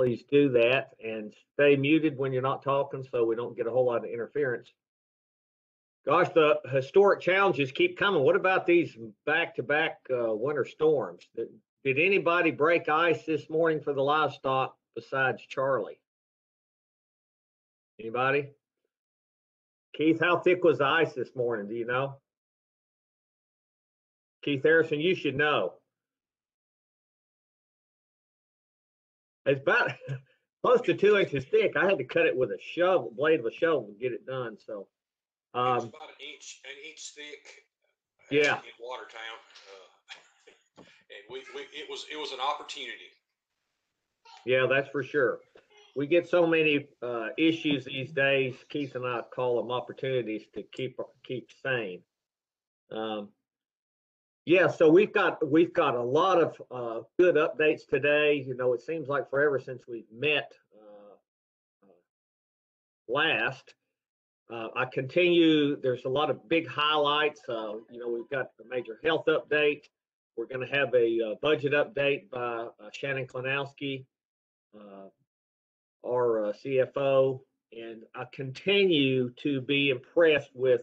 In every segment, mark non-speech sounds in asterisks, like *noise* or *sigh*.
please do that and stay muted when you're not talking so we don't get a whole lot of interference. Gosh, the historic challenges keep coming. What about these back-to-back uh, winter storms? Did, did anybody break ice this morning for the livestock besides Charlie? Anybody? Keith, how thick was the ice this morning? Do you know? Keith Harrison, you should know. It's about *laughs* close to two inches thick. I had to cut it with a shovel, blade of a shovel to get it done. So, It's um, about an inch, an inch thick. uh, Yeah. In Watertown. uh, *laughs* And we, we, it was, it was an opportunity. yeah, that's for sure. We get so many uh, issues these days. Keith and I call them opportunities to keep keep sane. Um, yeah, so we've got we've got a lot of uh, good updates today. You know, it seems like forever since we've met uh, uh, last. Uh, I continue. There's a lot of big highlights. Uh, you know, we've got a major health update. We're going to have a uh, budget update by Shannon Klanowski, uh, our CFO, and I continue to be impressed with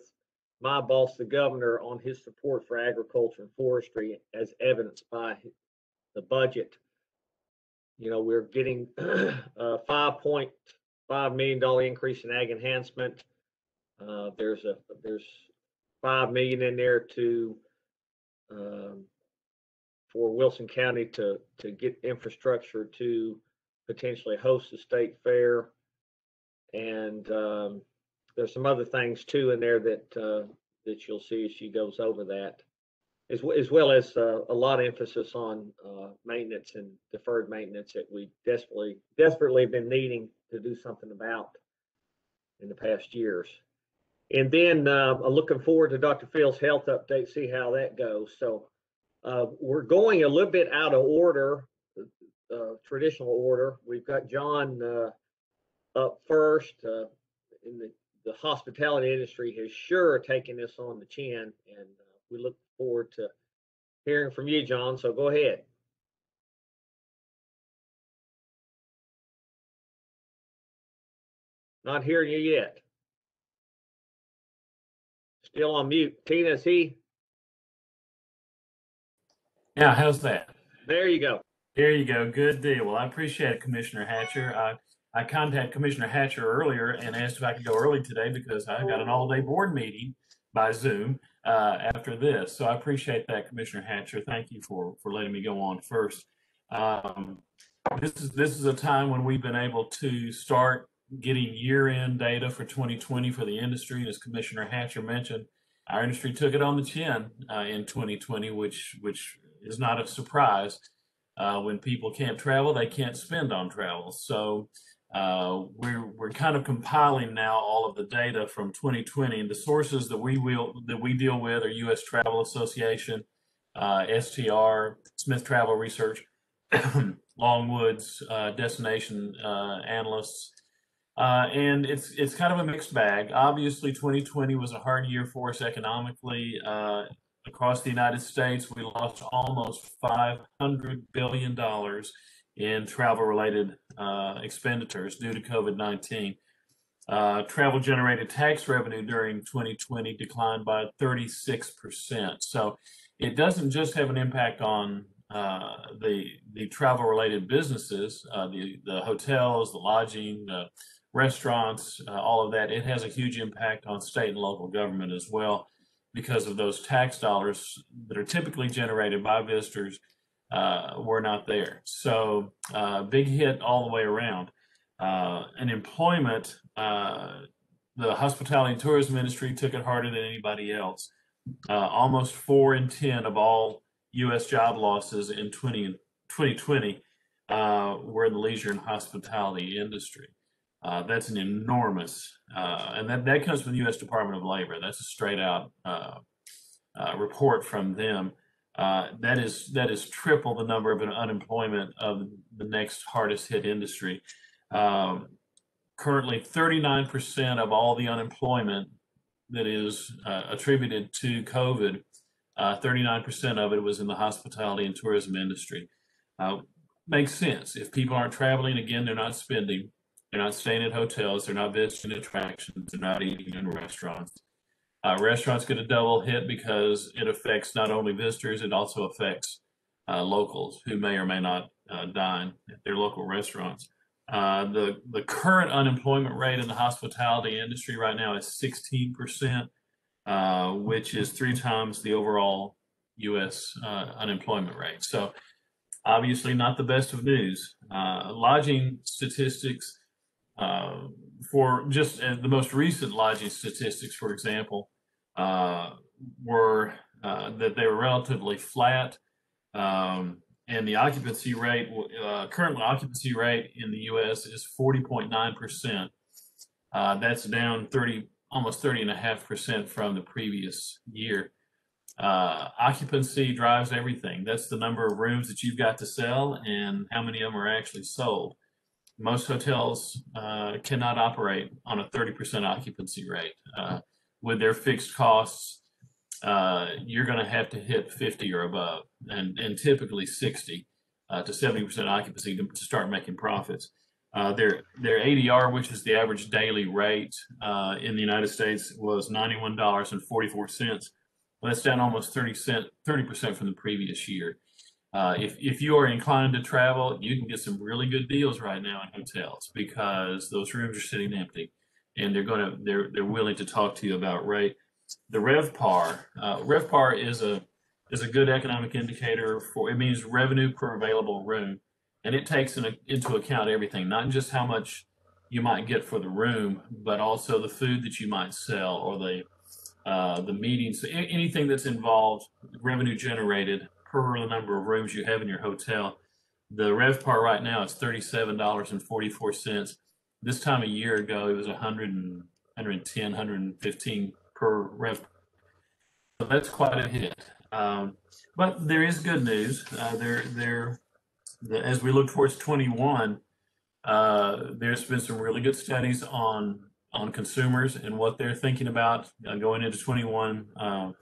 my boss, the governor, on his support for agriculture and forestry, as evidenced by the budget. You know, we're getting a *clears throat* five point five million dollar increase in ag enhancement. Uh, there's a there's five million in there to um, for Wilson County to to get infrastructure to potentially host the state fair. And um, there's some other things too in there that uh, that you'll see as she goes over that, as, as well as uh, a lot of emphasis on uh, maintenance and deferred maintenance that we desperately desperately been needing to do something about in the past years. And then uh, looking forward to Dr. Phil's health update, see how that goes. So uh, we're going a little bit out of order, uh, traditional order. We've got John uh, up first. Uh, in the, the hospitality industry has sure taken this on the chin, and uh, we look forward to hearing from you, John. So go ahead. Not hearing you yet. Still on mute. Tina, is he? Yeah, how's that? There you go. There you go. Good deal. Well, I appreciate it, Commissioner Hatcher. I, I contacted Commissioner Hatcher earlier and asked if I could go early today because I've got an all-day board meeting by Zoom uh, after this. So I appreciate that, Commissioner Hatcher. Thank you for for letting me go on first. Um, this is this is a time when we've been able to start getting year-end data for 2020 for the industry. And as Commissioner Hatcher mentioned, our industry took it on the chin uh, in 2020, which which is not a surprise. Uh, when people can't travel, they can't spend on travel. So uh, we're we're kind of compiling now all of the data from 2020. And the sources that we will that we deal with are U.S. Travel Association, uh, STR, Smith Travel Research, *clears throat* Longwoods, uh, Destination uh, Analysts. Uh, and it's it's kind of a mixed bag. Obviously, 2020 was a hard year for us economically. Uh, across the United States, we lost almost 500 billion dollars in travel-related uh, expenditures due to COVID-19. Uh, travel-generated tax revenue during 2020 declined by 36%. So it doesn't just have an impact on uh, the the travel-related businesses, uh, the the hotels, the lodging, the restaurants, uh, all of that. It has a huge impact on state and local government as well because of those tax dollars that are typically generated by visitors uh, were not there. So uh, big hit all the way around. Uh, and employment, uh, the hospitality and tourism industry took it harder than anybody else. Uh, almost four in 10 of all U.S. job losses in 20, 2020 uh, were in the leisure and hospitality industry. Uh, that's an enormous, and that, that comes from the U.S. Department of Labor. That's a straight out report from them. Uh, that is that is triple the number of an unemployment of the next hardest hit industry. Um, currently, 39% of all the unemployment that is uh, attributed to COVID, uh, 39% of it was in the hospitality and tourism industry. Uh, makes sense. If people aren't traveling, again, they're not spending, they're not staying at hotels, they're not visiting attractions, they're not eating in restaurants. Uh, restaurants get a double hit because it affects not only visitors, it also affects uh, locals who may or may not uh, dine at their local restaurants. Uh, the the current unemployment rate in the hospitality industry right now is 16 percent, uh, which is three times the overall U.S. Uh, unemployment rate. So obviously not the best of news. Lodging statistics for just the most recent lodging statistics, for example, were uh, that they were relatively flat. Um, and the occupancy rate, uh, current occupancy rate in the U.S. is 40.9%. Uh, that's down 30, almost 30 and a half percent from the previous year. Uh, occupancy drives everything. That's the number of rooms that you've got to sell and how many of them are actually sold. Most hotels uh, cannot operate on a 30% occupancy rate. With their fixed costs, uh, you're going to have to hit 50 or above, and, and typically 60 uh, to 70% occupancy to, to start making profits. Uh, their their ADR, which is the average daily rate uh, in the United States, was $91.44. Well, that's down almost 30 cent, 30% from the previous year. Uh, if, if you are inclined to travel, you can get some really good deals right now in hotels because those rooms are sitting empty and they're going to, they're, they're willing to talk to you about rate the RevPAR. Uh, RevPAR is a is a good economic indicator for it means revenue per available room, and it takes in, into account everything, not just how much you might get for the room, but also the food that you might sell or the uh, the meetings, anything that's involved, revenue generated per the number of rooms you have in your hotel. The RevPAR right now is thirty-seven dollars and forty-four cents. This time a year ago, it was 100 and, 110, 115 per rev. So that's quite a hit. Um, but there is good news. Uh, there, there, the, as we look towards 21, uh, there's been some really good studies on on consumers and what they're thinking about uh, going into 21. Um,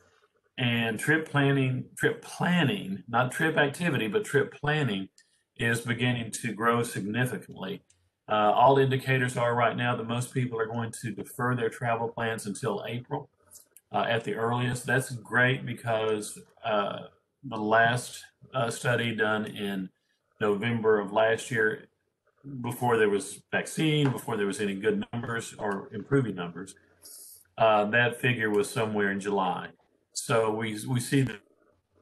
and trip planning, trip planning, not trip activity, but trip planning is beginning to grow significantly. Uh, all indicators are right now that most people are going to defer their travel plans until April uh, at the earliest. That's great because uh, the last uh, study done in November of last year, before there was vaccine, before there was any good numbers or improving numbers, uh, that figure was somewhere in July. So we we see the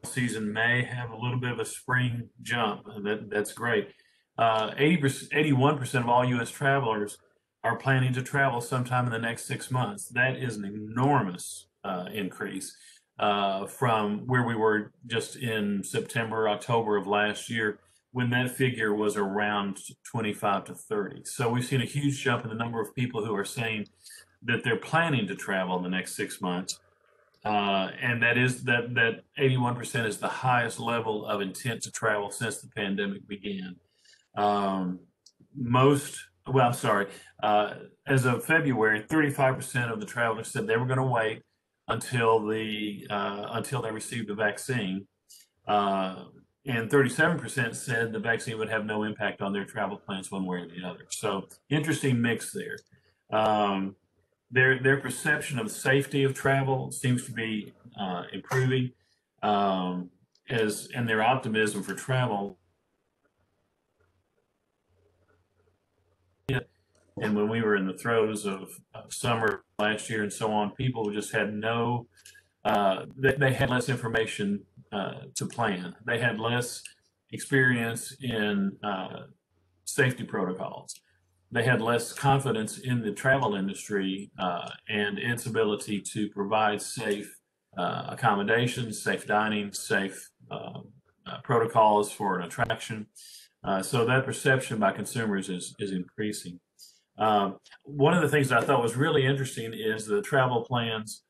season may have a little bit of a spring jump. That that's great. Uh, 80 81% of all U.S. travelers are planning to travel sometime in the next six months. That is an enormous uh, increase uh, from where we were just in September, October of last year, when that figure was around 25 to 30. So we've seen a huge jump in the number of people who are saying that they're planning to travel in the next six months. Uh, and that is that that 81% is the highest level of intent to travel since the pandemic began. Um, most, well, I'm sorry, uh, as of February, 35% of the travelers said they were going to wait until the uh, until they received the vaccine, uh, and 37% said the vaccine would have no impact on their travel plans one way or the other. So interesting mix there. Um, their their perception of safety of travel seems to be uh, improving, um, as and their optimism for travel And when we were in the throes of, of summer last year and so on, people just had no, uh, they, they had less information uh, to plan. They had less experience in uh, safety protocols. They had less confidence in the travel industry uh, and its ability to provide safe uh, accommodations, safe dining, safe uh, protocols for an attraction. so that perception by consumers is, is increasing. Um, one of the things I thought was really interesting is the travel plans,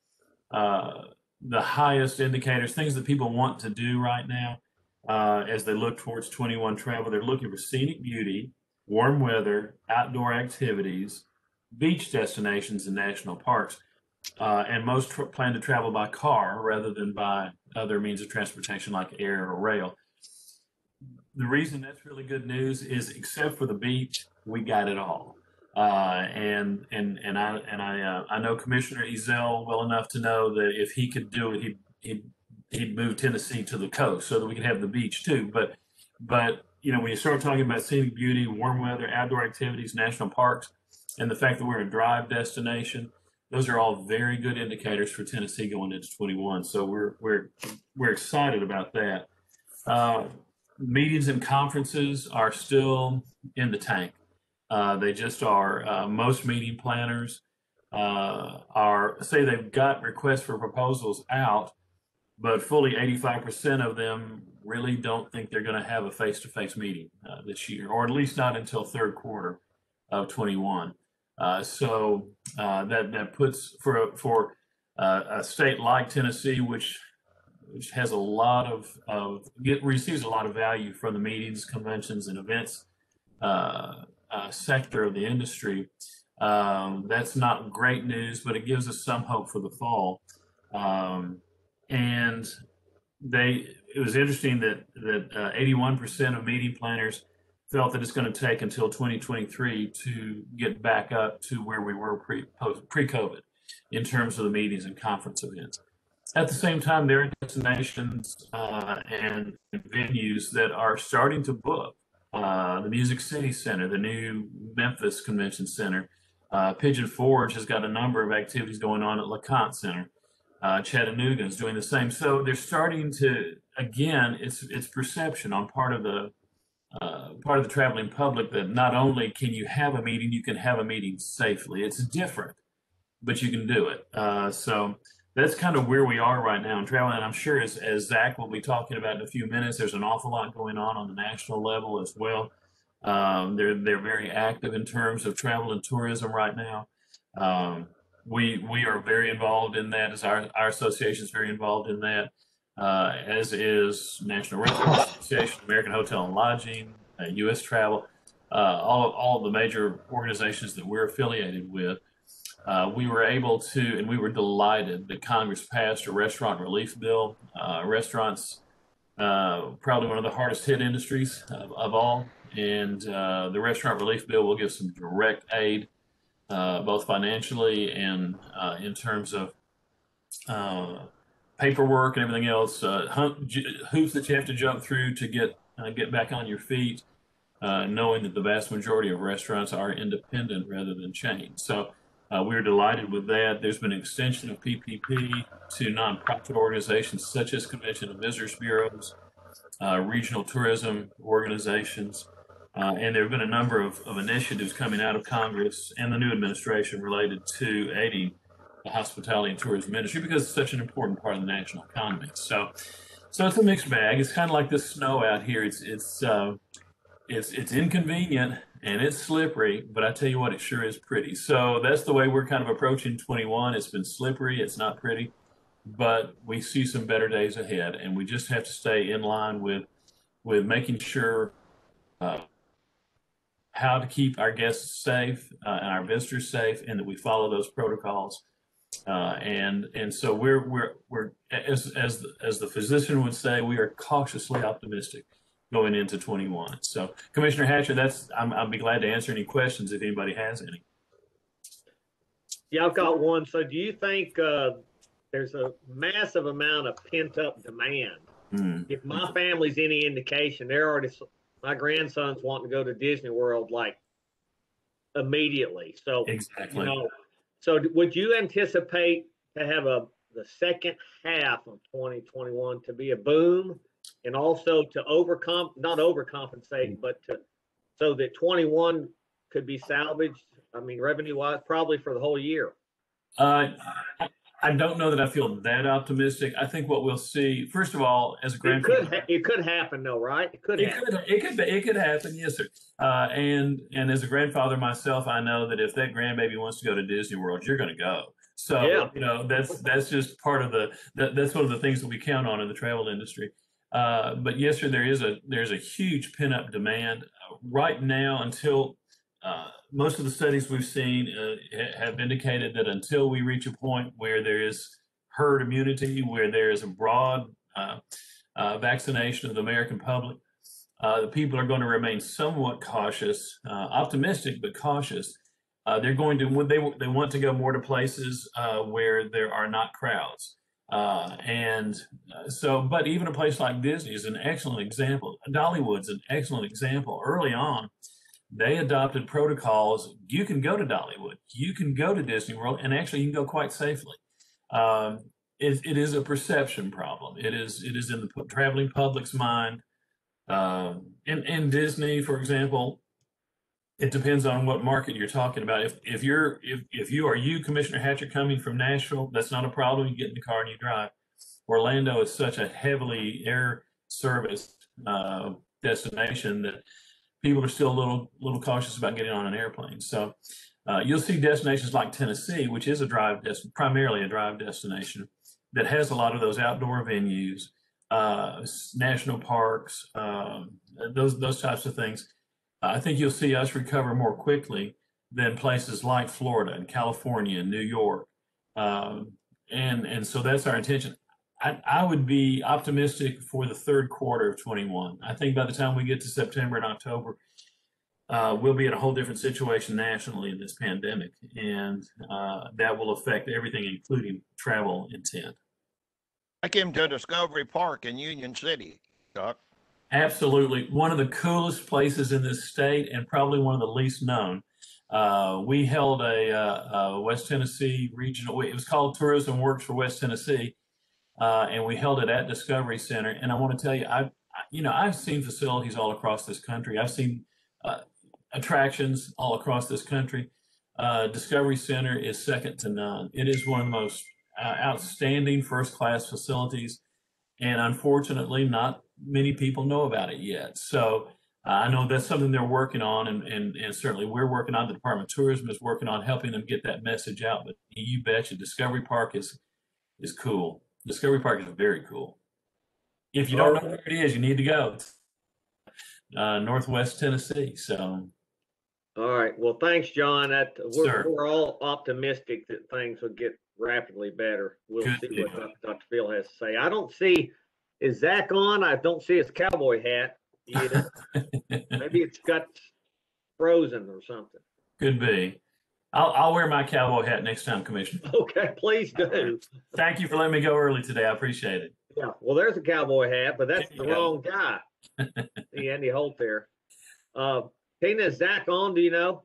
uh, the highest indicators, things that people want to do right now uh, as they look towards 21 travel. They're looking for scenic beauty, warm weather, outdoor activities, beach destinations, and national parks. Uh, and most plan to travel by car rather than by other means of transportation like air or rail the reason that's really good news is except for the beach, we got it all. Uh, and and and I and I uh, I know Commissioner Ezell well enough to know that if he could do it, he'd he'd he'd move Tennessee to the coast so that we could have the beach too. But but you know when you start talking about scenic beauty, warm weather, outdoor activities, national parks, and the fact that we're a drive destination, those are all very good indicators for Tennessee going into 21. So we're we're we're excited about that. Uh, meetings and conferences are still in the tank. Uh, they just are. Uh, most meeting planners uh, are say they've got requests for proposals out, but fully 85% of them really don't think they're going to have a face-to-face meeting uh, this year, or at least not until third quarter of 21. Uh, so that that puts for for a state like Tennessee, which which has a lot of, of get, receives a lot of value from the meetings, conventions, and events uh, uh, sector of the industry. Um, that's not great news, but it gives us some hope for the fall. Um, and they, it was interesting that that uh, 81% of meeting planners felt that it's going to take until 2023 to get back up to where we were pre pre COVID in terms of the meetings and conference events. At the same time, there are destinations uh, and venues that are starting to book. Uh, the Music City Center, the new Memphis Convention Center, uh, Pigeon Forge has got a number of activities going on at LeConte Center. Uh, Chattanooga is doing the same. So they're starting to, again, it's it's perception on part of the uh, part of the traveling public that not only can you have a meeting, you can have a meeting safely. It's different, but you can do it. Uh, so that's kind of where we are right now in travel. And I'm sure as, as Zach will be talking about in a few minutes, there's an awful lot going on on the national level as well. Um, they're they're very active in terms of travel and tourism right now. Um, we we are very involved in that. As our our association is very involved in that, uh, as is National Rental *laughs* Association, American Hotel and Lodging, uh, U.S. Travel, uh, all all of the major organizations that we're affiliated with. Uh, we were able to, and we were delighted that Congress passed a restaurant relief bill. Uh, restaurants, uh, probably one of the hardest hit industries of, of all, and uh, the restaurant relief bill will give some direct aid, uh, both financially and uh, in terms of paperwork and everything else, hoops that you have to jump through to get get back on your feet. knowing that the vast majority of restaurants are independent rather than chains, so uh, we are delighted with that. There's been an extension of PPP to nonprofit organizations such as convention and visitors bureaus, uh, regional tourism organizations, uh, and there have been a number of, of, initiatives coming out of Congress and the new administration related to aiding the hospitality and tourism industry because it's such an important part of the national economy. So, so it's a mixed bag. It's kind of like this snow out here. It's it's uh, it's it's inconvenient and it's slippery, but I tell you what, it sure is pretty. So that's the way we're kind of approaching 21. It's been slippery, it's not pretty, but we see some better days ahead, and we just have to stay in line with with making sure uh, how to keep our guests safe uh, and our visitors safe, and that we follow those protocols. Uh, and and so we're we're we're as as as the physician would say, we are cautiously optimistic going into 21. So Commissioner Hatcher, that's, I'm, I'll be glad to answer any questions if anybody has any. Yeah, I've got one. So do you think, uh, there's a massive amount of pent up demand? Mm. If my family's any indication, they're already, my grandson's wanting to go to Disney World like immediately. So, Exactly. you know, so would you anticipate to have a, the second half of 2021 to be a boom? And also to overcome, not overcompensate, but to, so that 21 could be salvaged, I mean, revenue wise, probably for the whole year. Uh, I- don't know that I feel that optimistic. I think what we'll see, first of all, as a It could, grandfather, ha- it could happen though, right? It could it happen. could, it could, be- it could happen, yes, sir. Uh, and and as a grandfather myself, I know that if that grandbaby wants to go to Disney World, you're going to go. So Yeah. you know that's that's just part of the that, that's one of the things that we count on in the travel industry. Uh, but yes, sir, there is a there's a huge pent up demand right now until uh, most of the studies we've seen uh, have indicated that until we reach a point where there is herd immunity, where there is a broad uh, vaccination of the American public, the people are going to remain somewhat cautious, optimistic but cautious. They're going to they they want to go more to places where there are not crowds, uh, and uh, so. But even a place like Disney is an excellent example. Dollywood's an excellent example. Early on, they adopted protocols. You can go to Dollywood, you can go to Disney World, and actually you can go quite safely. Um, it, it is a perception problem. It is it is in the traveling public's mind. Um, in in Disney, for example, it depends on what market you're talking about. If if you're if if you are you Commissioner Hatcher coming from Nashville, that's not a problem. You get in the car and you drive. Orlando is such a heavily air service uh, destination that people are still a little little cautious about getting on an airplane. So uh, you'll see destinations like Tennessee, which is a drive des- primarily a drive destination that has a lot of those outdoor venues, uh, national parks, um, those those types of things. I think you'll see us recover more quickly than places like Florida and California and New York, um, and and so that's our intention. I, I would be optimistic for the third quarter of 21. I think by the time we get to September and October, uh, we'll be in a whole different situation nationally in this pandemic, and uh, that will affect everything, including travel intent. I came to Discovery Park in Union City, Doc. Absolutely. One of the coolest places in this state and probably one of the least known. Uh, we held a, uh, a West Tennessee regional, it was called Tourism Works for West Tennessee. Uh, and we held it at Discovery Center. And I want to tell you, I, you know, I've seen facilities all across this country. I've seen uh, attractions all across this country. Uh, Discovery Center is second to none. It is one of the most uh, outstanding first class facilities. And unfortunately, not many people know about it yet. So uh, I know that's something they're working on, and, and, and certainly we're working on. The Department of Tourism is working on helping them get that message out. But you betcha, Discovery Park is is cool. Discovery Park is very cool. If you don't know where it is, you need to go. Uh, Northwest Tennessee. So All right. Well, thanks, John. That, we're, we're all optimistic that things will get rapidly better. We'll Good see what deal. Doc- Dr. Phil has to say. I don't see, is Zach on? I don't see his cowboy hat. either. *laughs* Maybe it's got frozen or something. could be. I'll, I'll wear my cowboy hat next time, Commissioner. Okay, please do. Thank you for letting me go early today. I appreciate it. Yeah, well, there's a cowboy hat, but that's the wrong guy. *laughs* See Andy Holt there. Uh, Tina, is Zach on? Do you know?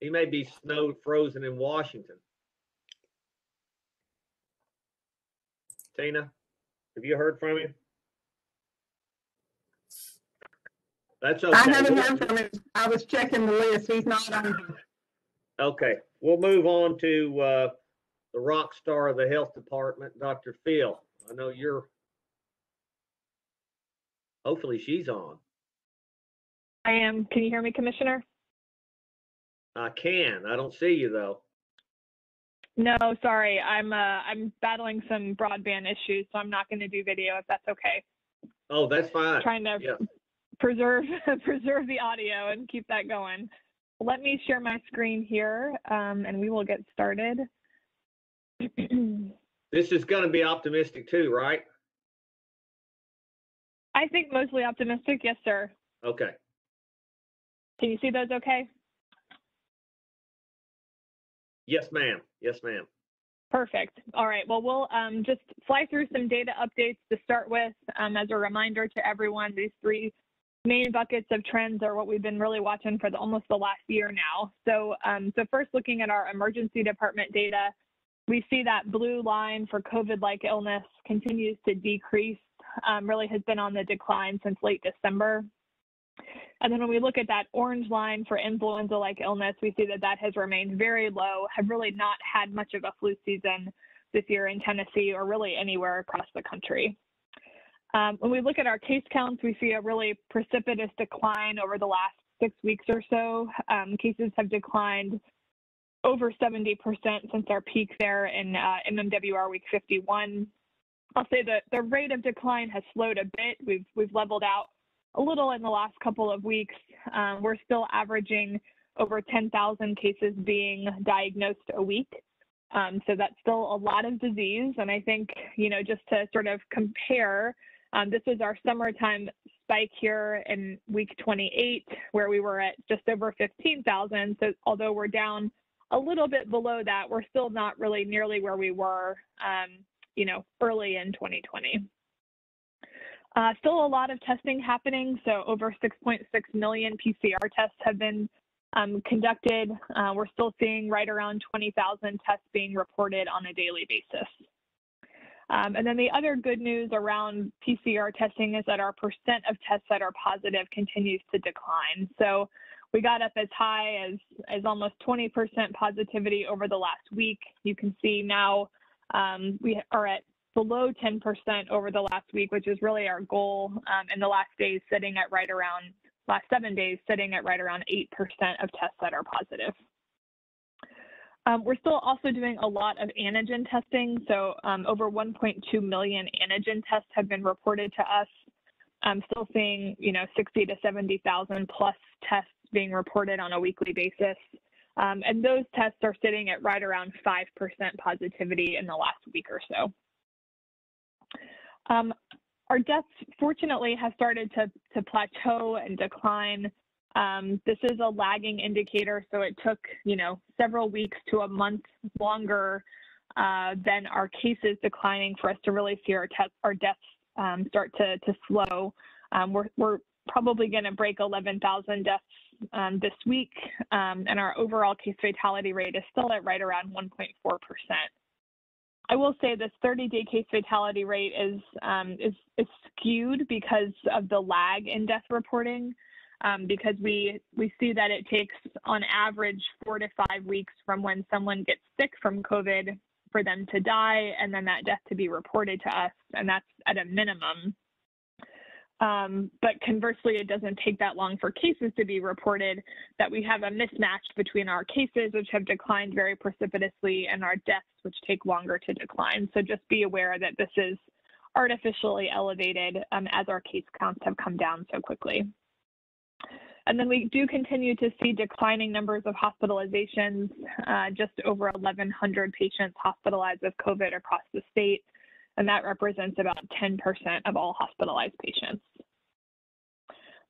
He may be snow frozen in Washington. Tina, have you heard from him? That's okay. I haven't heard from him. I was checking the list. He's not on here. Okay, we'll move on to, uh, the rock star of the health department, Dr. Phil. I know you're. Hopefully she's on. I am. Can you hear me, Commissioner? I can. I don't see you though. No, sorry. I'm uh, I'm battling some broadband issues, so I'm not going to do video if that's okay. Oh, that's fine. Trying to Yeah. preserve *laughs* preserve the audio and keep that going. Let me share my screen here, um, and we will get started. *clears throat* This is gonna be optimistic too, right? I think mostly optimistic. Yes, sir. Okay. Can you see those? Okay. Yes, ma'am. Yes, ma'am. Perfect. All right. Well, we'll um, just fly through some data updates to start with. Um, as a reminder to everyone, these three main buckets of trends are what we've been really watching for the, almost the last year now. So, um, so first looking at our emergency department data, we see that blue line for COVID-like illness continues to decrease, um, really has been on the decline since late December. And then when we look at that orange line for influenza-like illness, we see that that has remained very low, have really not had much of a flu season this year in Tennessee or really anywhere across the country. Um, when we look at our case counts, we see a really precipitous decline over the last six weeks or so. Um, cases have declined over 70% since our peak there in uh, MMWR week 51. I'll say that the rate of decline has slowed a bit. We've we've leveled out a little in the last couple of weeks. Um, we're still averaging over 10,000 cases being diagnosed a week. Um, so that's still a lot of disease. And I think, you know, just to sort of compare, um, this is our summertime spike here in week 28, where we were at just over 15,000. So although we're down a little bit below that, we're still not really nearly where we were, um, you know, early in 2020. Uh, still a lot of testing happening. So over 6.6 million PCR tests have been um, conducted. Uh, we're still seeing right around 20,000 tests being reported on a daily basis. Um, and then the other good news around PCR testing is that our percent of tests that are positive continues to decline. So we got up as high as, as almost 20% positivity over the last week. You can see now um, we are at below 10% over the last week, which is really our goal. Um, in the last days, sitting at right around, last seven days, sitting at right around 8% of tests that are positive. Um, we're still also doing a lot of antigen testing. So um, over 1.2 million antigen tests have been reported to us. I'm still seeing, you know, 60 to 70,000 plus tests being reported on a weekly basis. Um, and those tests are sitting at right around 5% positivity in the last week or so. Um, our deaths, fortunately, have started to, to plateau and decline. Um, this is a lagging indicator, so it took, you know, several weeks to a month longer uh, than our cases declining for us to really see our, our deaths um, start to, to slow. Um, we're, we're probably going to break 11,000 deaths um, this week, um, and our overall case fatality rate is still at right around 1.4%. I will say this 30-day case fatality rate is, um, is, is skewed because of the lag in death reporting um, because we we see that it takes on average four to five weeks from when someone gets sick from COVID for them to die, and then that death to be reported to us, and that's at a minimum. Um, but conversely, it doesn't take that long for cases to be reported, that we have a mismatch between our cases, which have declined very precipitously, and our deaths, which take longer to decline. So just be aware that this is artificially elevated um, as our case counts have come down so quickly. And then we do continue to see declining numbers of hospitalizations, uh, just over 1,100 patients hospitalized with COVID across the state, and that represents about 10% of all hospitalized patients.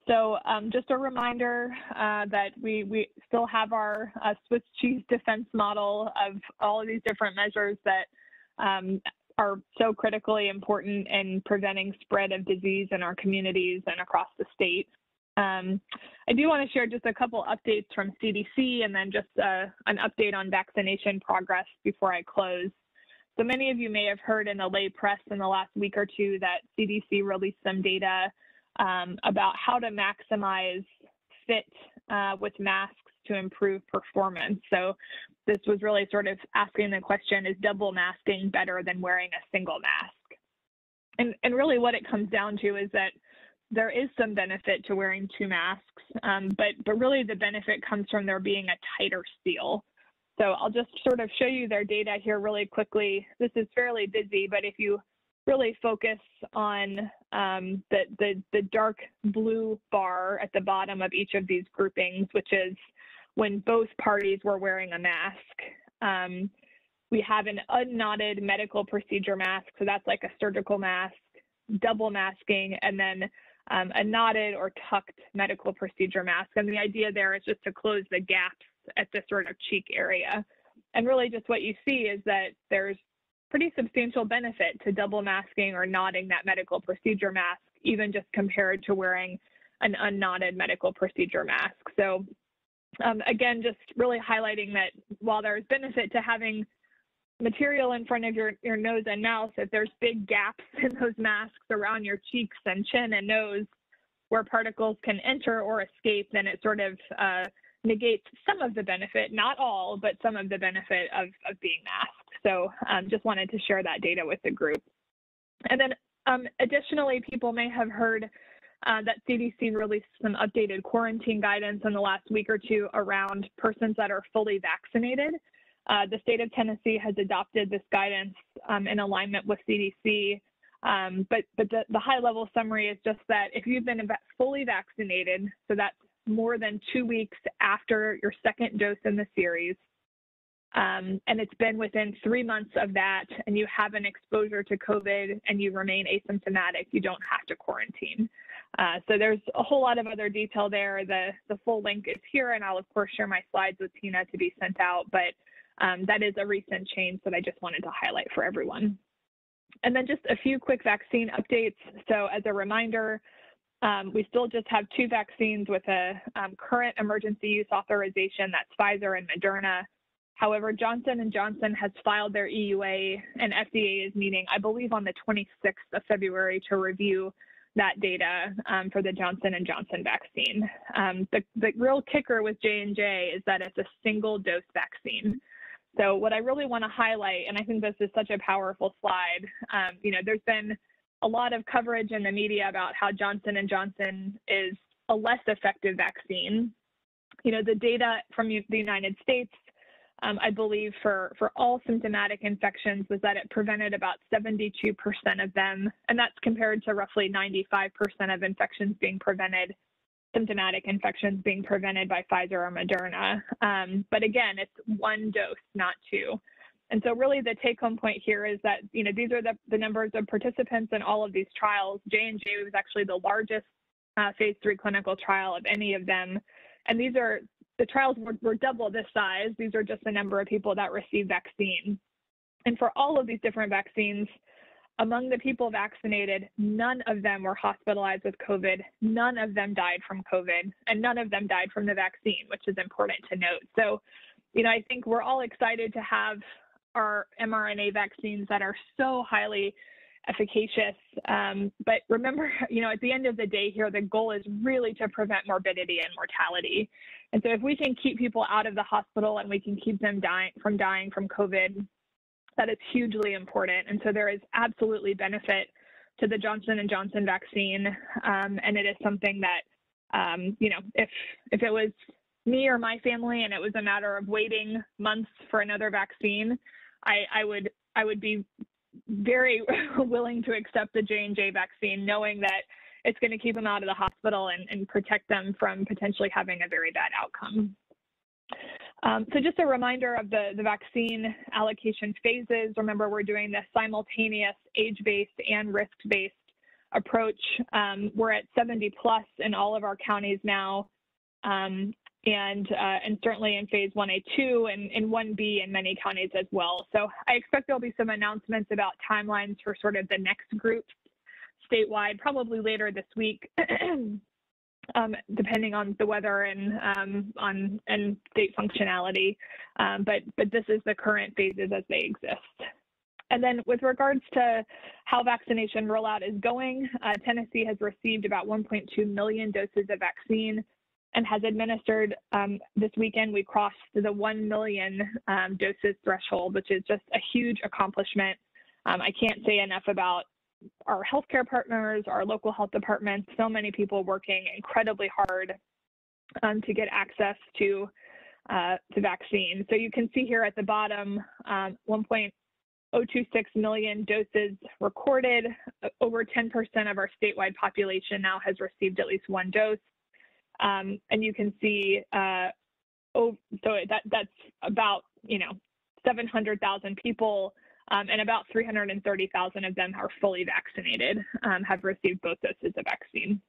So um, just a reminder uh, that we, we still have our uh, Swiss cheese defense model of all of these different measures that um, are so critically important in preventing spread of disease in our communities and across the state. Um, I do want to share just a couple updates from CDC and then just uh, an update on vaccination progress before I close. So many of you may have heard in the lay press in the last week or two that CDC released some data um, about how to maximize fit uh, with masks to improve performance. So this was really sort of asking the question, is double masking better than wearing a single mask? And, and really what it comes down to is that there is some benefit to wearing two masks, um, but, but really the benefit comes from there being a tighter seal. So I'll just sort of show you their data here really quickly. This is fairly busy, but if you really focus on um, the, the, the dark blue bar at the bottom of each of these groupings, which is when both parties were wearing a mask. Um, we have an unknotted medical procedure mask, so that's like a surgical mask, double masking, and then um, a knotted or tucked medical procedure mask. And the idea there is just to close the gaps at the sort of cheek area. And really just what you see is that there's pretty substantial benefit to double masking or knotting that medical procedure mask, even just compared to wearing an unknotted medical procedure mask. So um, again, just really highlighting that while there's benefit to having material in front of your, your nose and mouth, if there's big gaps *laughs* in those masks around your cheeks and chin and nose where particles can enter or escape, then it sort of uh, negates some of the benefit, not all, but some of the benefit of, of being masked. So um, just wanted to share that data with the group. And then um, additionally, people may have heard uh, that CDC released some updated quarantine guidance in the last week or two around persons that are fully vaccinated. Uh, the state of Tennessee has adopted this guidance um, in alignment with CDC. Um, but but the, the high level summary is just that if you've been fully vaccinated, so that's more than two weeks after your second dose in the series, um, and it's been within three months of that, and you have an exposure to COVID and you remain asymptomatic, you don't have to quarantine. Uh, so there's a whole lot of other detail there. The, the full link is here, and I'll of course share my slides with Tina to be sent out, but um, that is a recent change that I just wanted to highlight for everyone. And then just a few quick vaccine updates. So as a reminder, um, we still just have two vaccines with a um, current emergency use authorization, that's Pfizer and Moderna. However, Johnson & Johnson has filed their EUA and FDA is meeting, I believe on the 26th of February to review that data um, for the Johnson & Johnson vaccine. Um, the, the real kicker with J&J is that it's a single dose vaccine. So what I really want to highlight, and I think this is such a powerful slide, um, you know, there's been a lot of coverage in the media about how Johnson and Johnson is a less effective vaccine. You know, the data from the United States, um, I believe for, for all symptomatic infections was that it prevented about 72% of them, and that's compared to roughly 95% of infections being prevented symptomatic infections being prevented by Pfizer or Moderna. Um, but again, it's one dose, not two. And so really the take home point here is that, you know, these are the, the numbers of participants in all of these trials. J&J was actually the largest uh, phase three clinical trial of any of them. And these are, the trials were, were double this size. These are just the number of people that received vaccine. And for all of these different vaccines, among the people vaccinated, none of them were hospitalized with COVID. None of them died from COVID, and none of them died from the vaccine, which is important to note. So, you know, I think we're all excited to have our mRNA vaccines that are so highly efficacious. Um, but remember, *laughs* you know, at the end of the day here, the goal is really to prevent morbidity and mortality. And so if we can keep people out of the hospital and we can keep them dying from dying from COVID, that is hugely important. And so there is absolutely benefit to the Johnson and Johnson vaccine, um, and it is something that um, you know if if it was me or my family and it was a matter of waiting months for another vaccine, I, I would I would be very *laughs* willing to accept the J and J vaccine, knowing that it's going to keep them out of the hospital and, and protect them from potentially having a very bad outcome. Um, so just a reminder of the, the vaccine allocation phases. Remember, we're doing the simultaneous age-based and risk-based approach. Um, we're at 70 plus in all of our counties now, um, and uh, and certainly in phase 1A2 and in 1B in many counties as well. So I expect there'll be some announcements about timelines for sort of the next group statewide, probably later this week. *clears throat* um, depending on the weather and um, on and state functionality. Um, but but this is the current phases as they exist. And then with regards to how vaccination rollout is going, uh, Tennessee has received about 1.2 million doses of vaccine and has administered um, this weekend we crossed the 1 million um, doses threshold, which is just a huge accomplishment. Um, I can't say enough about our healthcare partners, our local health departments, so many people working incredibly hard um, to get access to uh, vaccine. So you can see here at the bottom, um, 1.026 million doses recorded. Over 10% of our statewide population now has received at least one dose. Um, and you can see, uh, oh, so that that's about you know 700,000 people um, and about 330,000 of them are fully vaccinated, um, have received both doses of vaccine.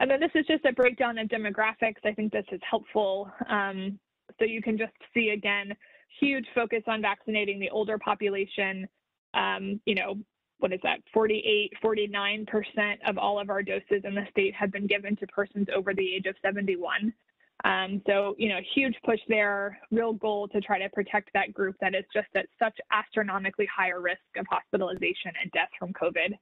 And then this is just a breakdown of demographics. I think this is helpful. Um, so you can just see again, huge focus on vaccinating the older population. Um, you know, what is that, 48, 49% of all of our doses in the state have been given to persons over the age of 71. Um, so, you know, huge push there, real goal to try to protect that group that is just at such astronomically higher risk of hospitalization and death from COVID.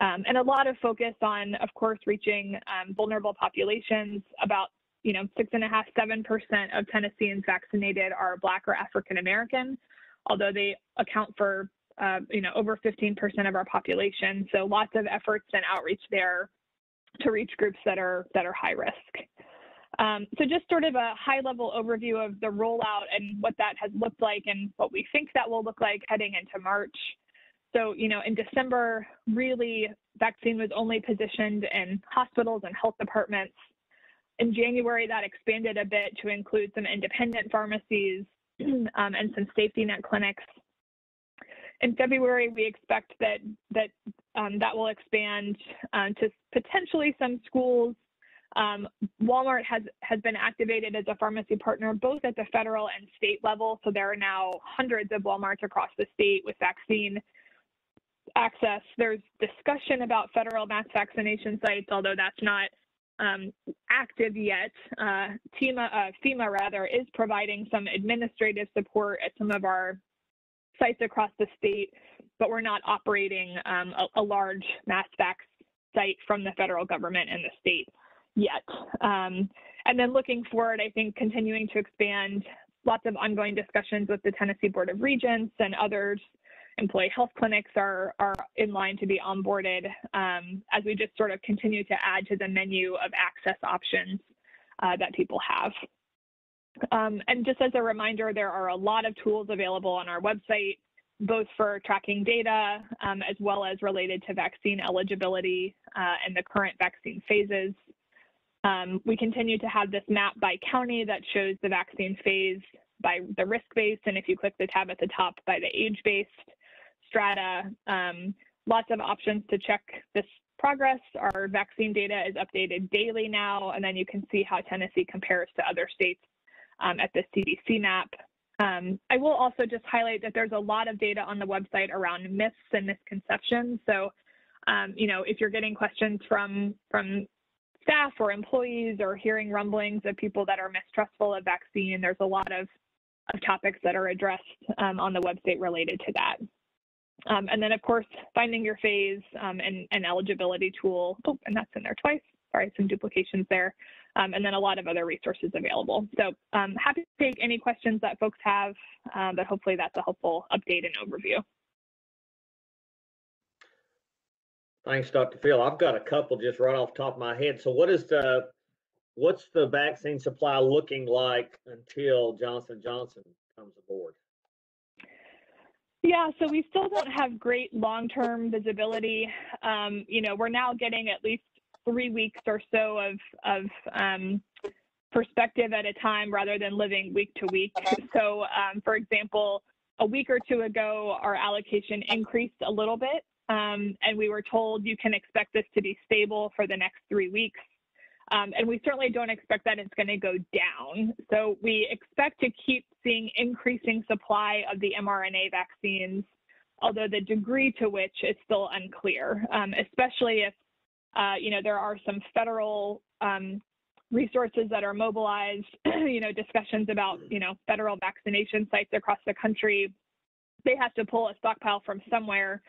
Um, and a lot of focus on, of course, reaching um, vulnerable populations. About, you know, six and a half, seven percent of Tennesseans vaccinated are Black or African American, although they account for, uh, you know, over 15% of our population. So lots of efforts and outreach there to reach groups that are that are high risk. Um, so just sort of a high level overview of the rollout and what that has looked like and what we think that will look like heading into March. So, you know, in December, really vaccine was only positioned in hospitals and health departments. In January, that expanded a bit to include some independent pharmacies *clears throat* um, and some safety net clinics. In February, we expect that that um, that will expand um, to potentially some schools. Um, Walmart has has been activated as a pharmacy partner both at the federal and state level. So there are now hundreds of WalMarts across the state with vaccine access. There's discussion about federal mass vaccination sites, although that's not um, active yet. Uh, uh, FEMA rather, is providing some administrative support at some of our sites across the state, but we're not operating um, a, a, large mass vac site from the federal government and the state yet. Um, and then looking forward, I think continuing to expand lots of ongoing discussions with the Tennessee Board of Regents and others employee health clinics are, are in line to be onboarded um, as we just sort of continue to add to the menu of access options uh, that people have. Um, and just as a reminder, there are a lot of tools available on our website, both for tracking data um, as well as related to vaccine eligibility uh, and the current vaccine phases. Um, we continue to have this map by county that shows the vaccine phase by the risk-based, and if you click the tab at the top, by the age-based strata, um, lots of options to check this progress. Our vaccine data is updated daily now, and then you can see how Tennessee compares to other states um, at the CDC map. Um, I will also just highlight that there's a lot of data on the website around myths and misconceptions. So, um, you know, if you're getting questions from from staff or employees or hearing rumblings of people that are mistrustful of vaccine, there's a lot of, of topics that are addressed um, on the website related to that. Um, and then, of course, finding your phase um, and, and, eligibility tool. Oh, and that's in there twice. Sorry, some duplications there. Um, and then a lot of other resources available. So um, happy to take any questions that folks have, uh, but hopefully that's a helpful update and overview. Thanks, Dr. Phil. I've got a couple just right off top of my head. So what is the, what's the vaccine supply looking like until Johnson Johnson comes aboard? Yeah, so we still don't have great long-term visibility. Um, you know, we're now getting at least three weeks or so of of um, perspective at a time rather than living week to week. So, um, for example, a week or two ago, our allocation increased a little bit, um, and we were told you can expect this to be stable for the next three weeks. Um, and we certainly don't expect that it's going to go down. So we expect to keep seeing increasing supply of the mRNA vaccines, although the degree to which is still unclear, um, especially if, uh, you know, there are some federal um, resources that are mobilized, *clears throat* you know, discussions about, you know, federal vaccination sites across the country. They have to pull a stockpile from somewhere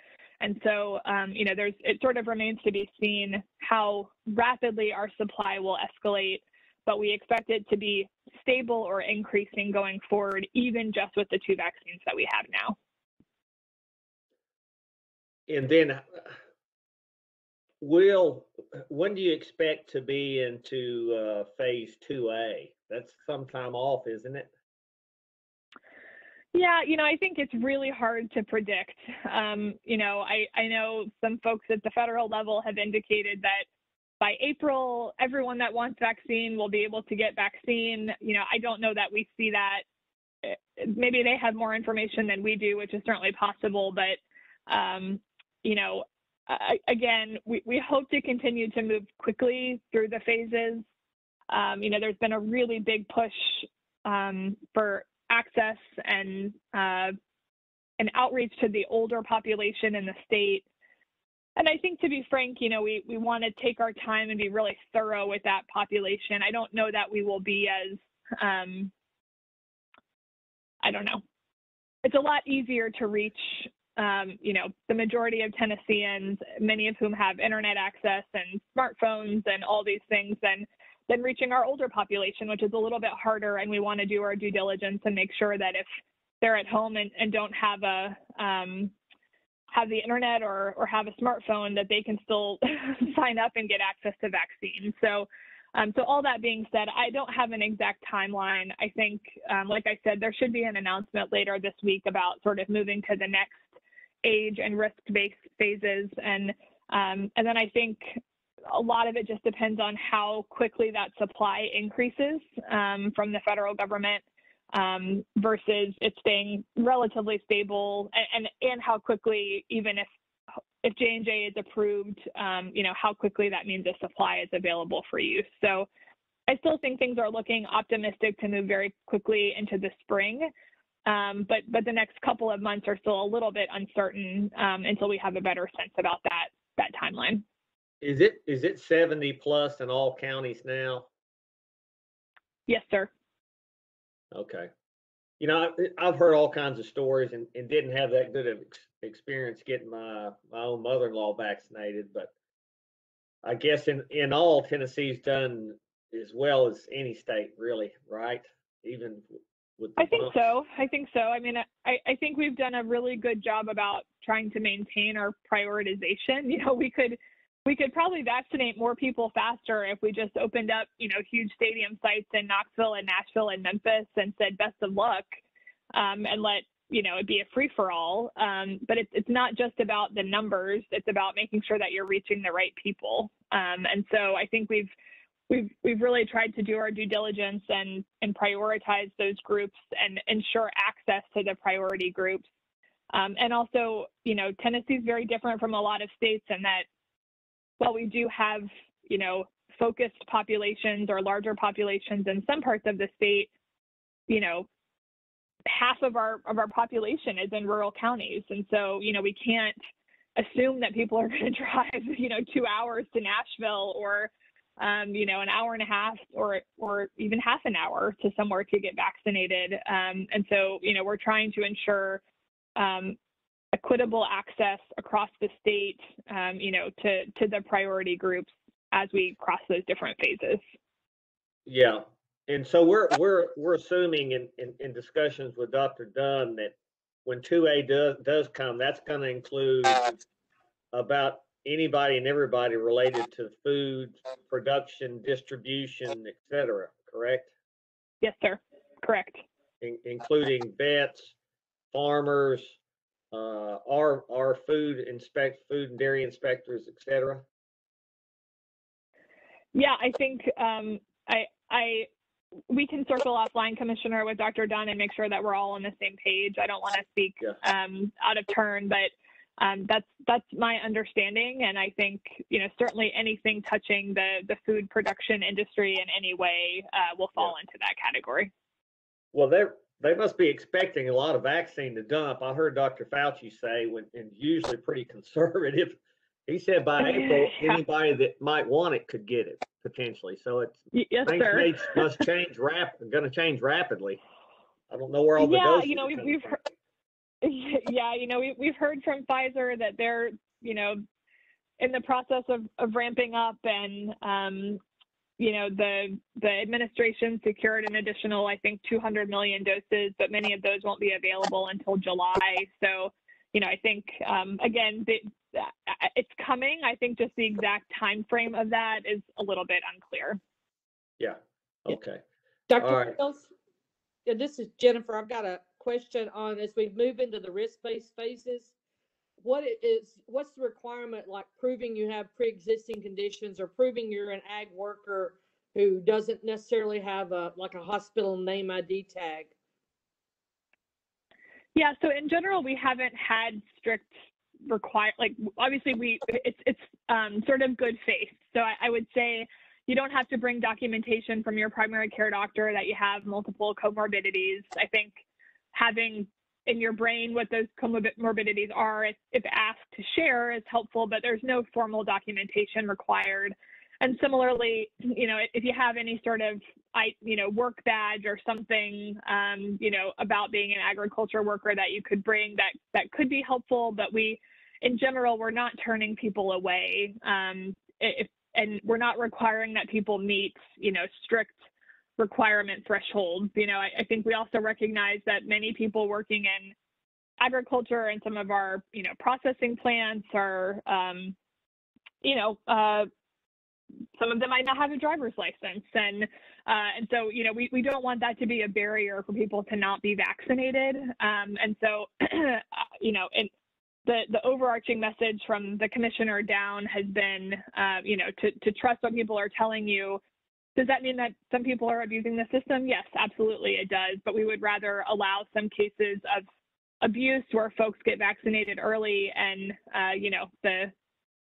and so, um, you know, there's it sort of remains to be seen how rapidly our supply will escalate, but we expect it to be stable or increasing going forward, even just with the two vaccines that we have now. And then, will when do you expect to be into uh, phase two A? That's sometime off, isn't it? Yeah, you know, I think it's really hard to predict. Um, you know, I, I know some folks at the federal level have indicated that by April, everyone that wants vaccine will be able to get vaccine. You know, I don't know that we see that. Eh, maybe they have more information than we do, which is certainly possible. But, um, you know, Again, we, we hope to continue to move quickly through the phases. Um, you know, there's been a really big push um, for access and uh, an outreach to the older population in the state. And I think to be frank, you know, we, we want to take our time and be really thorough with that population. I don't know that we will be as, um, I don't know. It's a lot easier to reach, um, you know, the majority of Tennesseans, many of whom have internet access and smartphones and all these things, than than reaching our older population, which is a little bit harder. And we want to do our due diligence and make sure that if they're at home and, and don't have a um, have the internet or or have a smartphone, that they can still *laughs* sign up and get access to vaccines. So. Um, so all that being said, I don't have an exact timeline. I think, um, like I said, there should be an announcement later this week about sort of moving to the next age and risk-based phases, and um, and then I think a lot of it just depends on how quickly that supply increases um, from the federal government. um, versus it staying relatively stable and, and, and how quickly, even if if J&J is approved, um, you know, how quickly that means the supply is available for use. So I still think things are looking optimistic to move very quickly into the spring. Um, but but the next couple of months are still a little bit uncertain um, until we have a better sense about that that timeline. Is it, is it seventy plus in all counties now? Yes, sir. Okay. You know, I've heard all kinds of stories and, and didn't have that good of ex- experience getting my, my own mother-in-law vaccinated, but I guess in, in all Tennessee's done as well as any state really, right? Even I think bumps. so. I think so. I mean, I, I think we've done a really good job about trying to maintain our prioritization. *laughs* You know, we could we could probably vaccinate more people faster if we just opened up, you know, huge stadium sites in Knoxville and Nashville and Memphis and said best of luck, um, and let you know it be a free for all. Um, but it's it's not just about the numbers; it's about making sure that you're reaching the right people. Um, and so I think we've we've we've really tried to do our due diligence and and prioritize those groups and ensure access to the priority groups. Um, and also, you know, Tennessee is very different from a lot of states in that while we do have, you know, focused populations or larger populations in some parts of the state, you know, half of our of our population is in rural counties, and so you know we can't assume that people are *laughs* going to drive, you know, two hours to Nashville or um, you know, an hour and a half or or even half an hour to somewhere to get vaccinated. Um, and so, you know, we're trying to ensure um, equitable access across the state, um, you know, to to the priority groups as we cross those different phases. Yeah, and so we're, we're, we're assuming in, in, in discussions with Dr. Dunn that when two A does, does come, that's gonna include about anybody and everybody related to food, production, distribution, et cetera, correct? Yes, sir. Correct. In- Including vets, farmers, uh, our, our food inspect, food and dairy inspectors, et cetera. Yeah, I think um, I I we can circle offline, Commissioner, with Dr. Dunn and make sure that we're all on the same page. I don't want to speak Yeah. um, out of turn, but um, that's that's my understanding, and I think you know certainly anything touching the the food production industry in any way uh, will fall into that category. Well, they they must be expecting a lot of vaccine to dump. I heard Dr. Fauci say, when and usually pretty *laughs* conservative. He said by *laughs* April, Yeah. anybody that might want it could get it potentially. So it's yes, things sir. must *laughs* change rap. Going to change rapidly. I don't know where all the Yeah, you know, we've heard- *laughs* yeah, you know, we, we've heard from Pfizer that they're, you know, in the process of, of ramping up and, um, you know, the, the administration secured an additional, I think, 200 million doses, but many of those won't be available until July. So, you know, I think, um, again, the, uh, it's coming. I think just the exact time frame of that is a little bit unclear. Yeah. Yeah. Okay. Dr. right. Wells, yeah, this is Jennifer. I've got a question on as we move into the risk-based phases. What is, what's the requirement, like proving you have pre-existing conditions or proving you're an ag worker who doesn't necessarily have a, like a hospital name ID tag? Yeah, so in general, we haven't had strict require like obviously we it's it's um, sort of good faith. So I, I would say you don't have to bring documentation from your primary care doctor that you have multiple comorbidities. I think having in your brain what those comorbidities are, if, if asked to share, is helpful, but there's no formal documentation required. And similarly, you know, if you have any sort of, I, you know, work badge or something, um, you know, about being an agriculture worker that you could bring, that that could be helpful. But we, in general, we're not turning people away, um, if, and we're not requiring that people meet, you know, strict requirement thresholds. You know, I, I think we also recognize that many people working in agriculture and some of our, you know, processing plants are, um, you know, uh, some of them might not have a driver's license and uh, and so you know we, we don't want that to be a barrier for people to not be vaccinated um, and so *clears throat* you know and the the overarching message from the commissioner down has been uh, you know to, to trust what people are telling you does that mean that some people are abusing the system? Yes, absolutely it does. But we would rather allow some cases of abuse where folks get vaccinated early and, uh, you know, the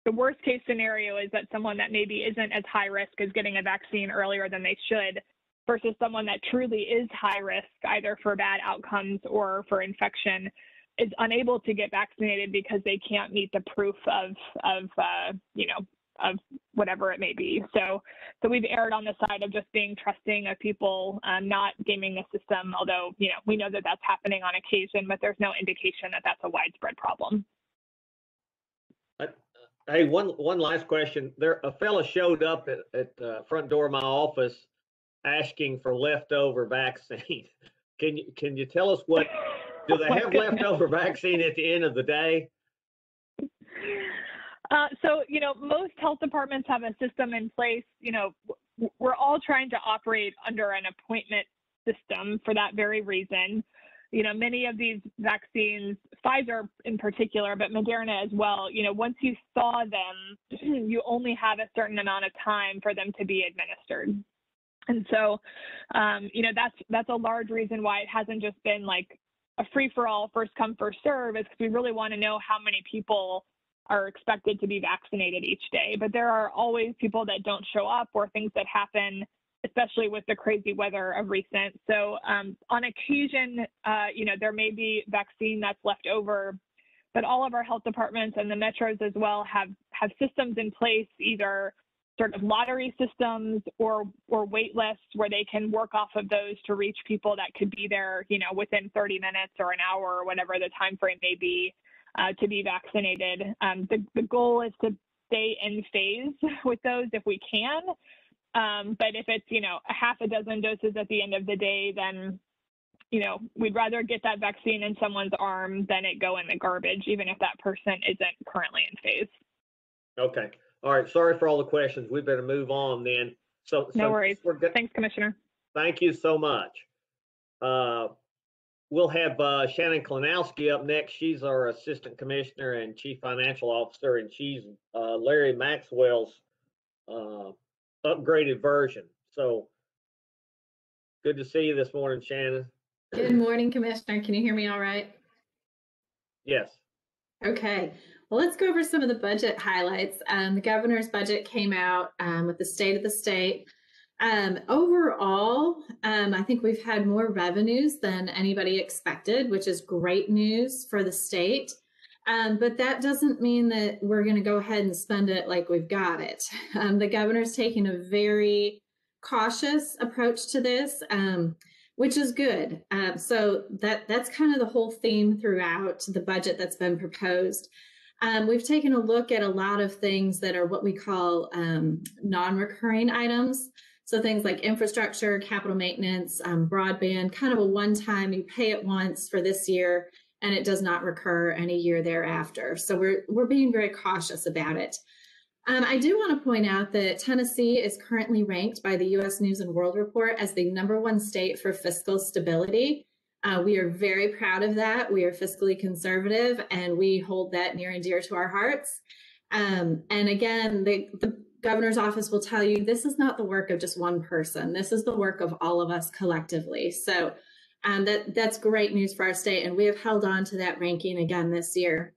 the worst case scenario is that someone that maybe isn't as high risk is getting a vaccine earlier than they should versus someone that truly is high risk either for bad outcomes or for infection is unable to get vaccinated because they can't meet the proof of of uh, you know of whatever it may be. So so we've erred on the side of just being trusting of people, um, not gaming the system. Although you know we know that that's happening on occasion, but there's no indication that that's a widespread problem. Hey, one, one last question. There, a fella showed up at, at the front door of my office asking for leftover vaccine. *laughs* Can you, can you tell us what, do they *laughs* Oh have leftover vaccine at the end of the day? Uh, so, you know, most health departments have a system in place. You know, we're all trying to operate under an appointment system for that very reason. You know, many of these vaccines, Pfizer in particular, but Moderna as well, you know, once you thaw them, *clears throat* you only have a certain amount of time for them to be administered. And so, um, you know, that's that's a large reason why it hasn't just been like a free for all, first come, first serve, is because we really want to know how many people are expected to be vaccinated each day. But there are always people that don't show up or things that happen, especially with the crazy weather of recent. So um, on occasion, uh, you know, there may be vaccine that's left over, but all of our health departments and the metros as well have have systems in place, either sort of lottery systems or or wait lists where they can work off of those to reach people that could be there, you know, within 30 minutes or an hour or whatever the time frame may be uh, to be vaccinated. Um, the, the goal is to stay in phase *laughs* with those if we can. Um, but if it's, you know, a half a dozen doses at the end of the day, then, you know, we'd rather get that vaccine in someone's arm than it go in the garbage, even if that person isn't currently in phase. Okay, all right, sorry for all the questions. We better move on then. So. No so worries. We're good. Thanks, Commissioner. Thank you so much. Uh, We'll have uh, Shannon Klanowski up next. She's our Assistant Commissioner and Chief Financial Officer, and she's uh, Larry Maxwell's uh, upgraded version. So good to see you this morning, Shannon. Good morning, Commissioner. Can you hear me all right? Yes. Okay. Well, let's go over some of the budget highlights. Um, the governor's budget came out um, with the state of the state. Um, overall, um, I think we've had more revenues than anybody expected, which is great news for the state. Um, but that doesn't mean that we're going to go ahead and spend it like we've got it. Um, the governor's taking a very cautious approach to this, um, which is good. Uh, so that that's kind of the whole theme throughout the budget that's been proposed. Um, we've taken a look at a lot of things that are what we call um, non-recurring items. So things like infrastructure, capital maintenance, um, broadband, kind of a one-time, you pay it once for this year and it does not recur any year thereafter. So we're, we're being very cautious about it. Um, I do want to point out that Tennessee is currently ranked by the US News and World Report as the number one state for fiscal stability. Uh, we are very proud of that. We are fiscally conservative and we hold that near and dear to our hearts. Um, and again, the, the governor's office will tell you this is not the work of just one person. This is the work of all of us collectively. So um, that that's great news for our state, and we have held on to that ranking again this year.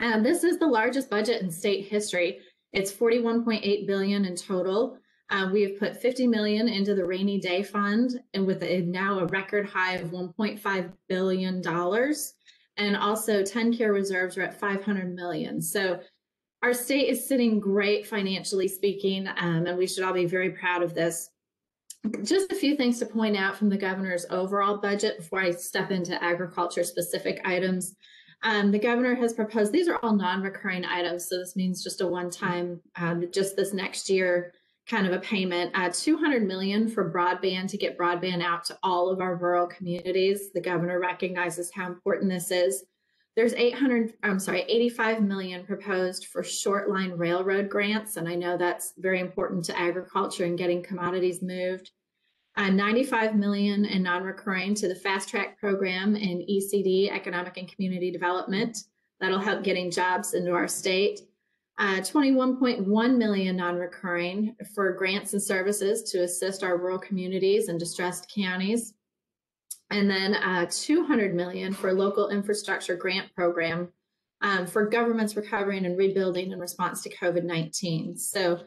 Um, this is the largest budget in state history. It's 41.8 billion in total. Uh, we have put 50 million into the rainy day fund, and with a, now a record high of 1.5 billion dollars, and also TennCare reserves are at 500 million. So our state is sitting great financially speaking, um, and we should all be very proud of this. Just a few things to point out from the governor's overall budget before I step into agriculture specific items. Um, the governor has proposed, these are all non-recurring items, so this means just a one-time, um, just this next year kind of a payment, uh, 200 million for broadband to get broadband out to all of our rural communities. The governor recognizes how important this is. There's 800, I'm sorry, 85 million proposed for short line railroad grants. And I know that's very important to agriculture and getting commodities moved. Uh, 95 million in non-recurring to the fast track program in ECD, economic and community development. That'll help getting jobs into our state. Uh, 21.1 million non-recurring for grants and services to assist our rural communities and distressed counties. And then uh, 200 million for local infrastructure grant program um, for governments recovering and rebuilding in response to COVID-19. So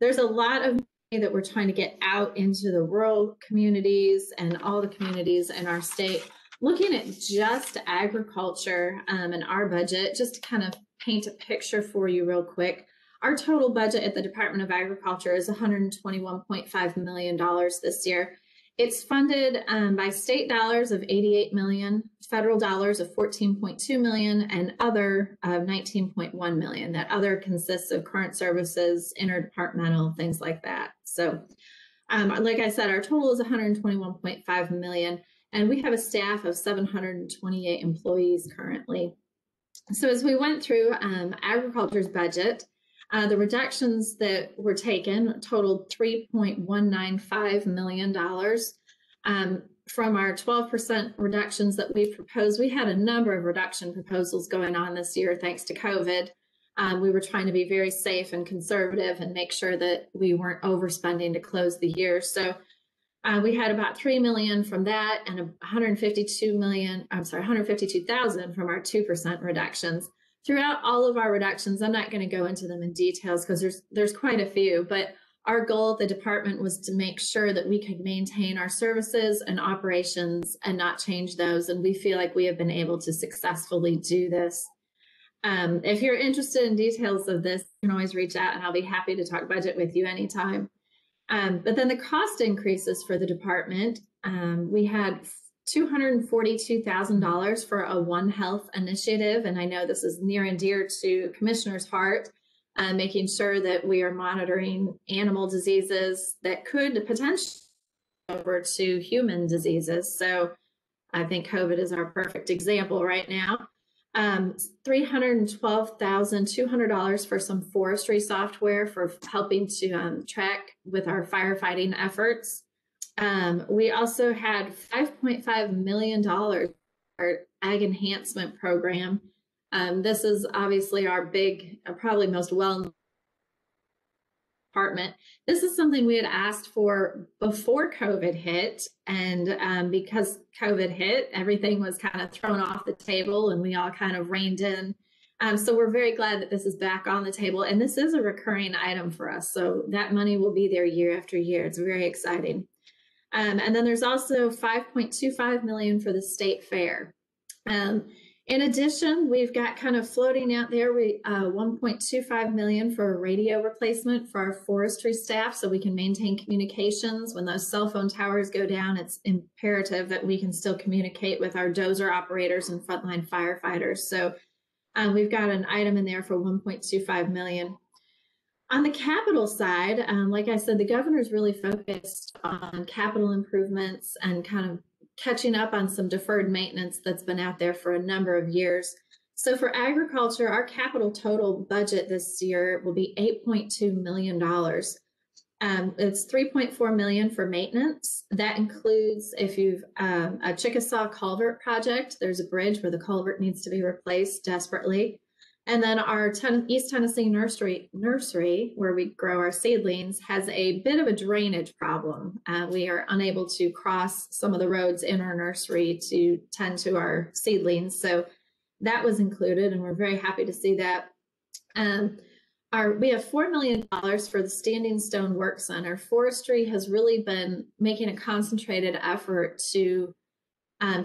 there's a lot of money that we're trying to get out into the rural communities and all the communities in our state. Looking at just agriculture um, and our budget, just to kind of paint a picture for you real quick. Our total budget at the Department of Agriculture is $121.5 million this year. It's funded um, by state dollars of 88 million, federal dollars of 14.2 million, and other of 19.1 million. That other consists of current services, interdepartmental, things like that. So, um, like I said, our total is 121.5 million, and we have a staff of 728 employees currently. So as we went through um, agriculture's budget, uh, the reductions that were taken totaled $3.195 million. Um, from our 12% reductions that we proposed, we had a number of reduction proposals going on this year thanks to COVID. Um, we were trying to be very safe and conservative and make sure that we weren't overspending to close the year. So uh, we had about 3 million from that and 152 million, I'm sorry, 152,000 from our 2% reductions. Throughout all of our reductions, I'm not going to go into them in details because there's there's quite a few, but our goal at the department was to make sure that we could maintain our services and operations and not change those. And we feel like we have been able to successfully do this. Um, if you're interested in details of this, you can always reach out and I'll be happy to talk budget with you anytime. Um, but then the cost increases for the department, um, we had $242,000 for a One Health initiative. And I know this is near and dear to Commissioner's heart, uh, making sure that we are monitoring animal diseases that could potentially over to human diseases. So I think COVID is our perfect example right now um, $312,200 for some forestry software for helping to um, track with our firefighting efforts. Um, we also had $5.5 million our ag enhancement program. Um, this is obviously our big, uh, probably most well known department. This is something we had asked for before COVID hit. And um, because COVID hit, everything was kind of thrown off the table and we all kind of reined in. Um, so we're very glad that this is back on the table. And this is a recurring item for us. So that money will be there year after year. It's very exciting. Um, and then there's also 5.25 million for the state fair. Um, in addition, we've got kind of floating out there, we uh, 1.25 million for a radio replacement for our forestry staff so we can maintain communications. When those cell phone towers go down, it's imperative that we can still communicate with our dozer operators and frontline firefighters. So um, we've got an item in there for 1.25 million. On the capital side, um, like I said, the governor's really focused on capital improvements and kind of catching up on some deferred maintenance that's been out there for a number of years. So for agriculture, our capital total budget this year will be $8.2 million. Um, it's 3.4 million for maintenance. That includes if you've um, a Chickasaw culvert project, there's a bridge where the culvert needs to be replaced desperately. And then our ten, East Tennessee nursery, nursery, where we grow our seedlings, has a bit of a drainage problem. Uh, we are unable to cross some of the roads in our nursery to tend to our seedlings. So that was included, and we're very happy to see that. Um, our, we have $4 million for the Standing Stone Work Center. Forestry has really been making a concentrated effort to um,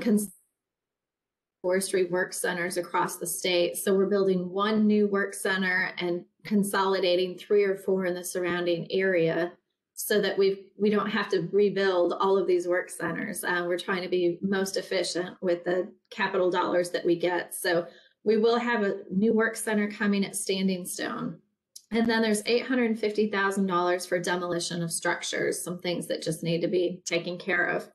forestry work centers across the state. So we're building one new work center and consolidating three or four in the surrounding area so that we we don't have to rebuild all of these work centers. Uh, we're trying to be most efficient with the capital dollars that we get. So we will have a new work center coming at Standing Stone. And then there's $850,000 for demolition of structures, some things that just need to be taken care of.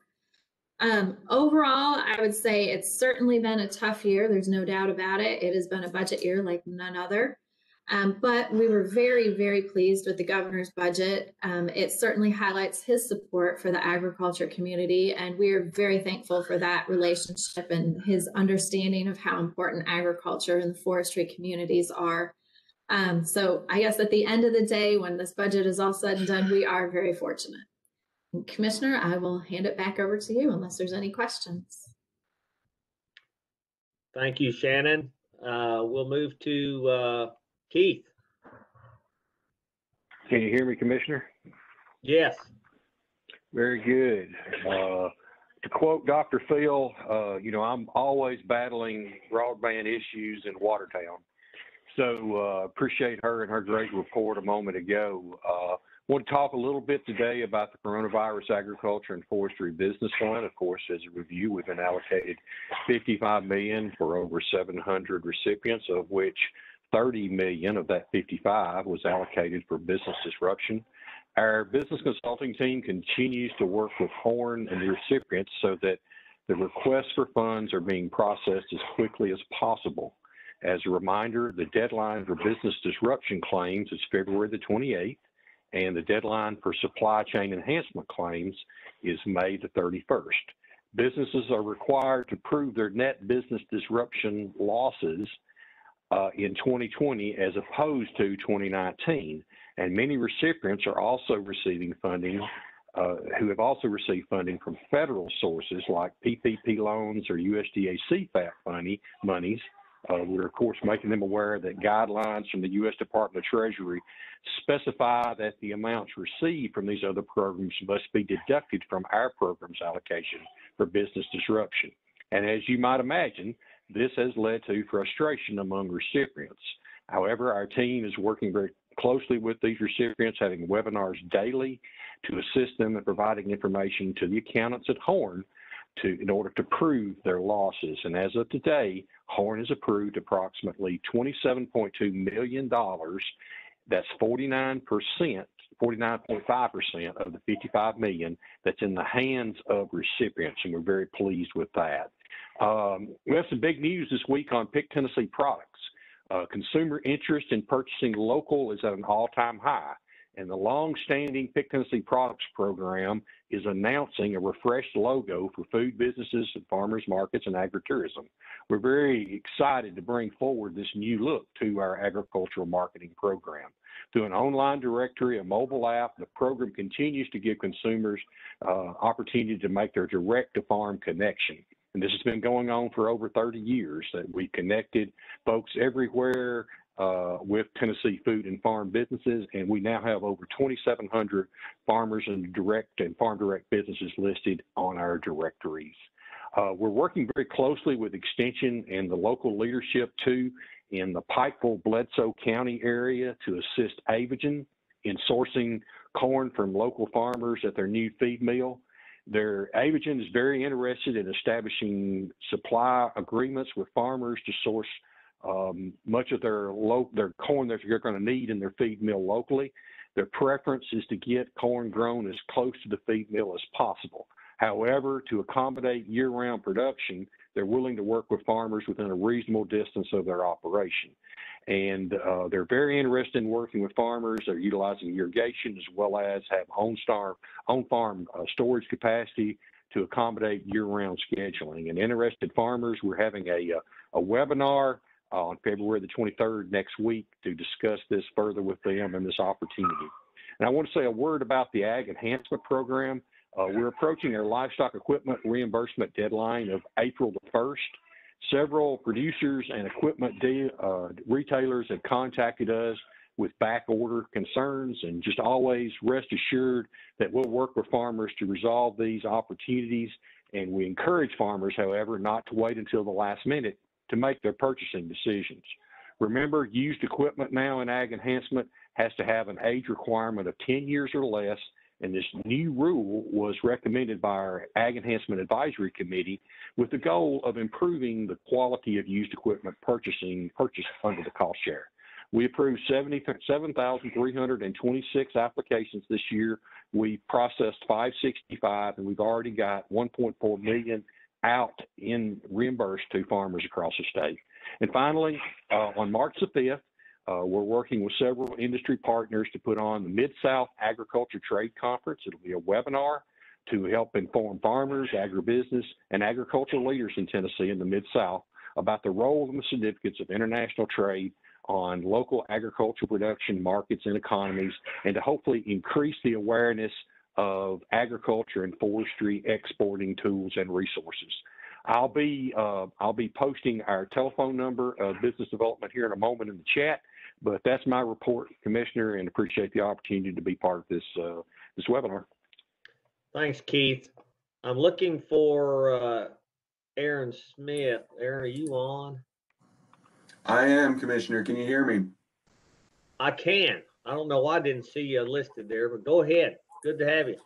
Um, overall, I would say it's certainly been a tough year. There's no doubt about it. It has been a budget year like none other. Um, but we were very, very pleased with the governor's budget. Um, it certainly highlights his support for the agriculture community, and we are very thankful for that relationship and his understanding of how important agriculture and the forestry communities are. Um, so I guess at the end of the day, when this budget is all said and done, we are very fortunate. Commissioner, I will hand it back over to you unless there's any questions. Thank you, Shannon. Uh, we'll move to, uh, Keith. Can you hear me, Commissioner? Yes. Very good. Uh, to quote Dr. Phil, uh, you know, I'm always battling broadband issues in Watertown. So uh, appreciate her and her great report a moment ago. Want to talk a little bit today about the Coronavirus Agriculture and Forestry Business Fund. Of course, as a review, we've been allocated 55 million for over 700 recipients, of which 30 million of that 55 was allocated for business disruption. Our business consulting team continues to work with Horne and the recipients so that the requests for funds are being processed as quickly as possible. As a reminder, the deadline for business disruption claims is February the 28th, and the deadline for supply chain enhancement claims is May the 31st. Businesses are required to prove their net business disruption losses uh, in 2020 as opposed to 2019. And many recipients are also receiving funding, uh, who have also received funding from federal sources like PPP loans or USDA CFAP money, monies. Uh, we're, of course, making them aware that guidelines from the U.S. Department of Treasury specify that the amounts received from these other programs must be deducted from our program's allocation for business disruption. And as you might imagine, this has led to frustration among recipients. However, our team is working very closely with these recipients, having webinars daily to assist them in providing information to the accountants at Horne to, in order to prove their losses. And as of today, Horne has approved approximately $27.2 million. That's 49%, 49.5% of the 55 million that's in the hands of recipients, and we're very pleased with that. Um, we have some big news this week on Pick Tennessee products. Uh, consumer interest in purchasing local is at an all-time high, and the long-standing Pick Tennessee Products program is announcing a refreshed logo for food businesses and farmers markets and agritourism. We're very excited to bring forward this new look to our agricultural marketing program. Through an online directory, a mobile app, the program continues to give consumers uh, opportunity to make their direct-to-farm connection. And this has been going on for over 30 years that we connected folks everywhere uh, with Tennessee food and farm businesses, and we now have over 2,700 farmers and direct and farm direct businesses listed on our directories. Uh, we're working very closely with Extension and the local leadership too in the Pikeville Bledsoe County area to assist Aviagen in sourcing corn from local farmers at their new feed mill. Their Aviagen is very interested in establishing supply agreements with farmers to source um, much of their their corn that they're going to need in their feed mill locally. Their preference is to get corn grown as close to the feed mill as possible. However, to accommodate year-round production, they're willing to work with farmers within a reasonable distance of their operation. And uh, they're very interested in working with farmers. They're utilizing irrigation as well as have on-farm on farm uh, storage capacity to accommodate year-round scheduling. And interested farmers, we're having a, uh, a webinar on February the 23rd next week to discuss this further with them and this opportunity. And I want to say a word about the Ag Enhancement Program. Uh, we're approaching our livestock equipment reimbursement deadline of April the 1st. Several producers and equipment uh, retailers have contacted us with back order concerns and just always rest assured that we'll work with farmers to resolve these opportunities. And we encourage farmers, however, not to wait until the last minute to make their purchasing decisions. Remember, used equipment now in ag enhancement has to have an age requirement of 10 years or less and this new rule was recommended by our Ag Enhancement Advisory Committee with the goal of improving the quality of used equipment purchasing purchased under the cost share. We approved 77,326 applications this year. We processed 565 and we've already got 1.4 million out in reimbursed to farmers across the state. And finally, uh, on March the 5th, uh, we're working with several industry partners to put on the Mid-South Agriculture Trade Conference. It'll be a webinar to help inform farmers, agribusiness, and agricultural leaders in Tennessee and the Mid-South about the role and the significance of international trade on local agricultural production markets and economies, and to hopefully increase the awareness of agriculture and forestry exporting tools and resources. I'll be uh, I'll be posting our telephone number of business development here in a moment in the chat. But that's my report, Commissioner, and appreciate the opportunity to be part of this uh, this webinar. Thanks, Keith. I'm looking for uh, Aaron Smith. Aaron, are you on? I am, Commissioner. Can you hear me? I can. I don't know why I didn't see you listed there, but go ahead. Good to have you.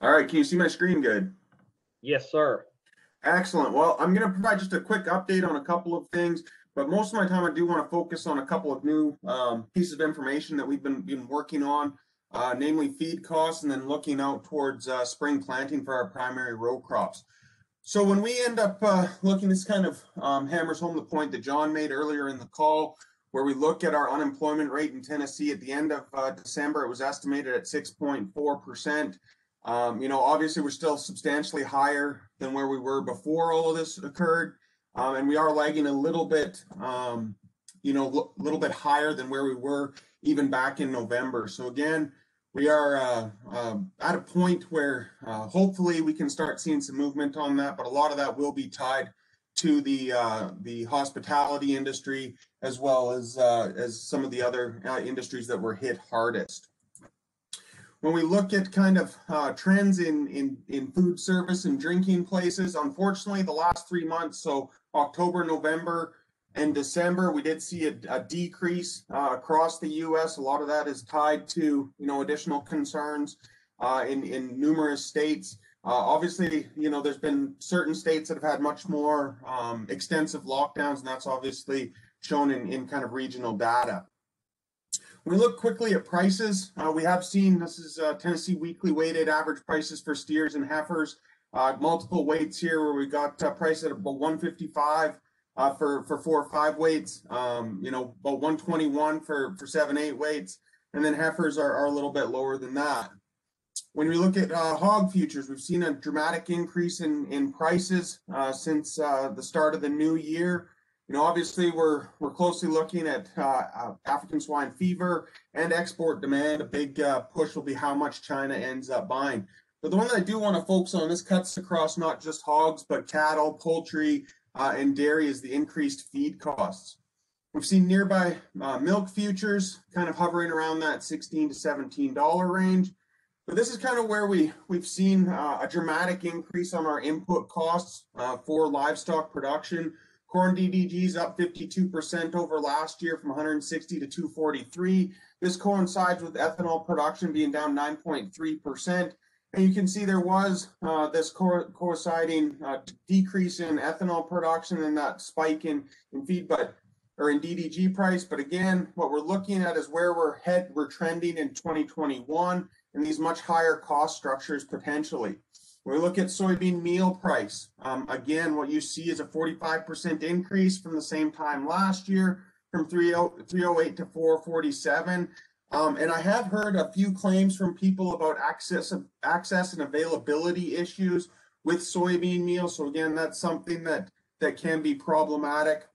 All right. Can you see my screen good? Yes, sir. Excellent. Well, I'm going to provide just a quick update on a couple of things, but most of my time I do want to focus on a couple of new um, pieces of information that we've been, been working on, uh, namely feed costs and then looking out towards uh, spring planting for our primary row crops. So when we end up uh, looking, this kind of um, hammers home the point that John made earlier in the call, where we look at our unemployment rate in Tennessee at the end of uh, December, it was estimated at 6.4%. Um, you know, obviously we're still substantially higher than where we were before all of this occurred. Um, and we are lagging a little bit, um, you know, a little bit higher than where we were even back in November. So again, we are uh, uh, at a point where uh, hopefully we can start seeing some movement on that, but a lot of that will be tied to the uh, the hospitality industry as well as uh, as some of the other uh, industries that were hit hardest. When we look at kind of trends in, in in food service and drinking places, unfortunately, the last three months, so October, November, and December, we did see a, a decrease uh, across the U.S. A lot of that is tied to you know additional concerns uh, in in numerous states. Uh, obviously, you know there's been certain states that have had much more um, extensive lockdowns, and that's obviously shown in in kind of regional data. We look quickly at prices, uh, we have seen this is uh, Tennessee weekly weighted average prices for steers and heifers. Uh, multiple weights here where we got uh, price at about 155 uh, for for four or five weights. Um, you know, about 121 for for seven eight weights, and then heifers are, are a little bit lower than that. When we look at uh, hog futures, we've seen a dramatic increase in in prices uh, since uh, the start of the new year. You know, obviously we're we're closely looking at uh, uh, African swine fever and export demand. A big push will be how much China ends up buying. But the one that I do want to focus on, this cuts across not just hogs, but cattle, poultry, uh, and dairy is the increased feed costs. We've seen nearby uh, milk futures kind of hovering around that 16 to 17 dollar range. But this is kind of where we we've seen uh, a dramatic increase on our input costs uh, for livestock production. Corn DDGs up 52% over last year from 160 to 243. This coincides with ethanol production being down 9.3%. And you can see there was uh, this co coinciding uh, decrease in ethanol production and that spike in, in feed, but or in DDG price. But again, what we're looking at is where we're head we're trending in 2021 and these much higher cost structures potentially. When we look at soybean meal price, um, again, what you see is a 45% increase from the same time last year, from 308 to 447. Um, and I have heard a few claims from people about access access and availability issues with soybean meal. So again, that's something that that can be problematic.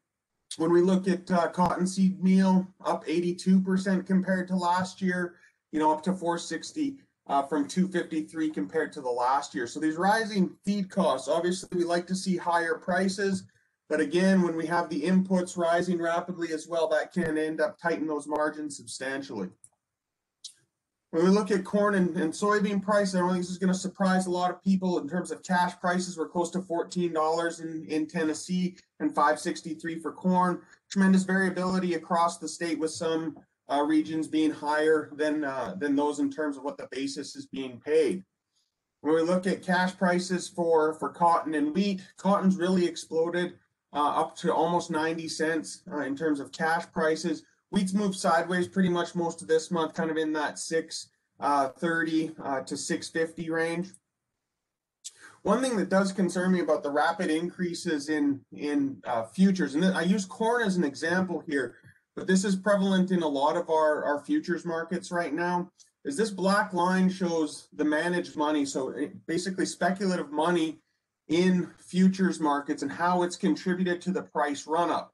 When we look at uh, cottonseed meal, up 82% compared to last year, you know, up to 460 uh, from 253 compared to the last year. So these rising feed costs, obviously we like to see higher prices, but again, when we have the inputs rising rapidly as well, that can end up tightening those margins substantially. When we look at corn and, and soybean price, I don't think this is going to surprise a lot of people in terms of cash prices. We're close to $14 in, in Tennessee and 563 for corn. Tremendous variability across the state with some uh, regions being higher than uh, than those in terms of what the basis is being paid. When we look at cash prices for for cotton and wheat, cotton's really exploded uh, up to almost 90 cents uh, in terms of cash prices. Wheat's moved sideways pretty much most of this month, kind of in that 630 uh, uh, to 650 range. One thing that does concern me about the rapid increases in in futures, and I use corn as an example here, but this is prevalent in a lot of our, our futures markets right now, is this black line shows the managed money. So basically speculative money in futures markets and how it's contributed to the price run up.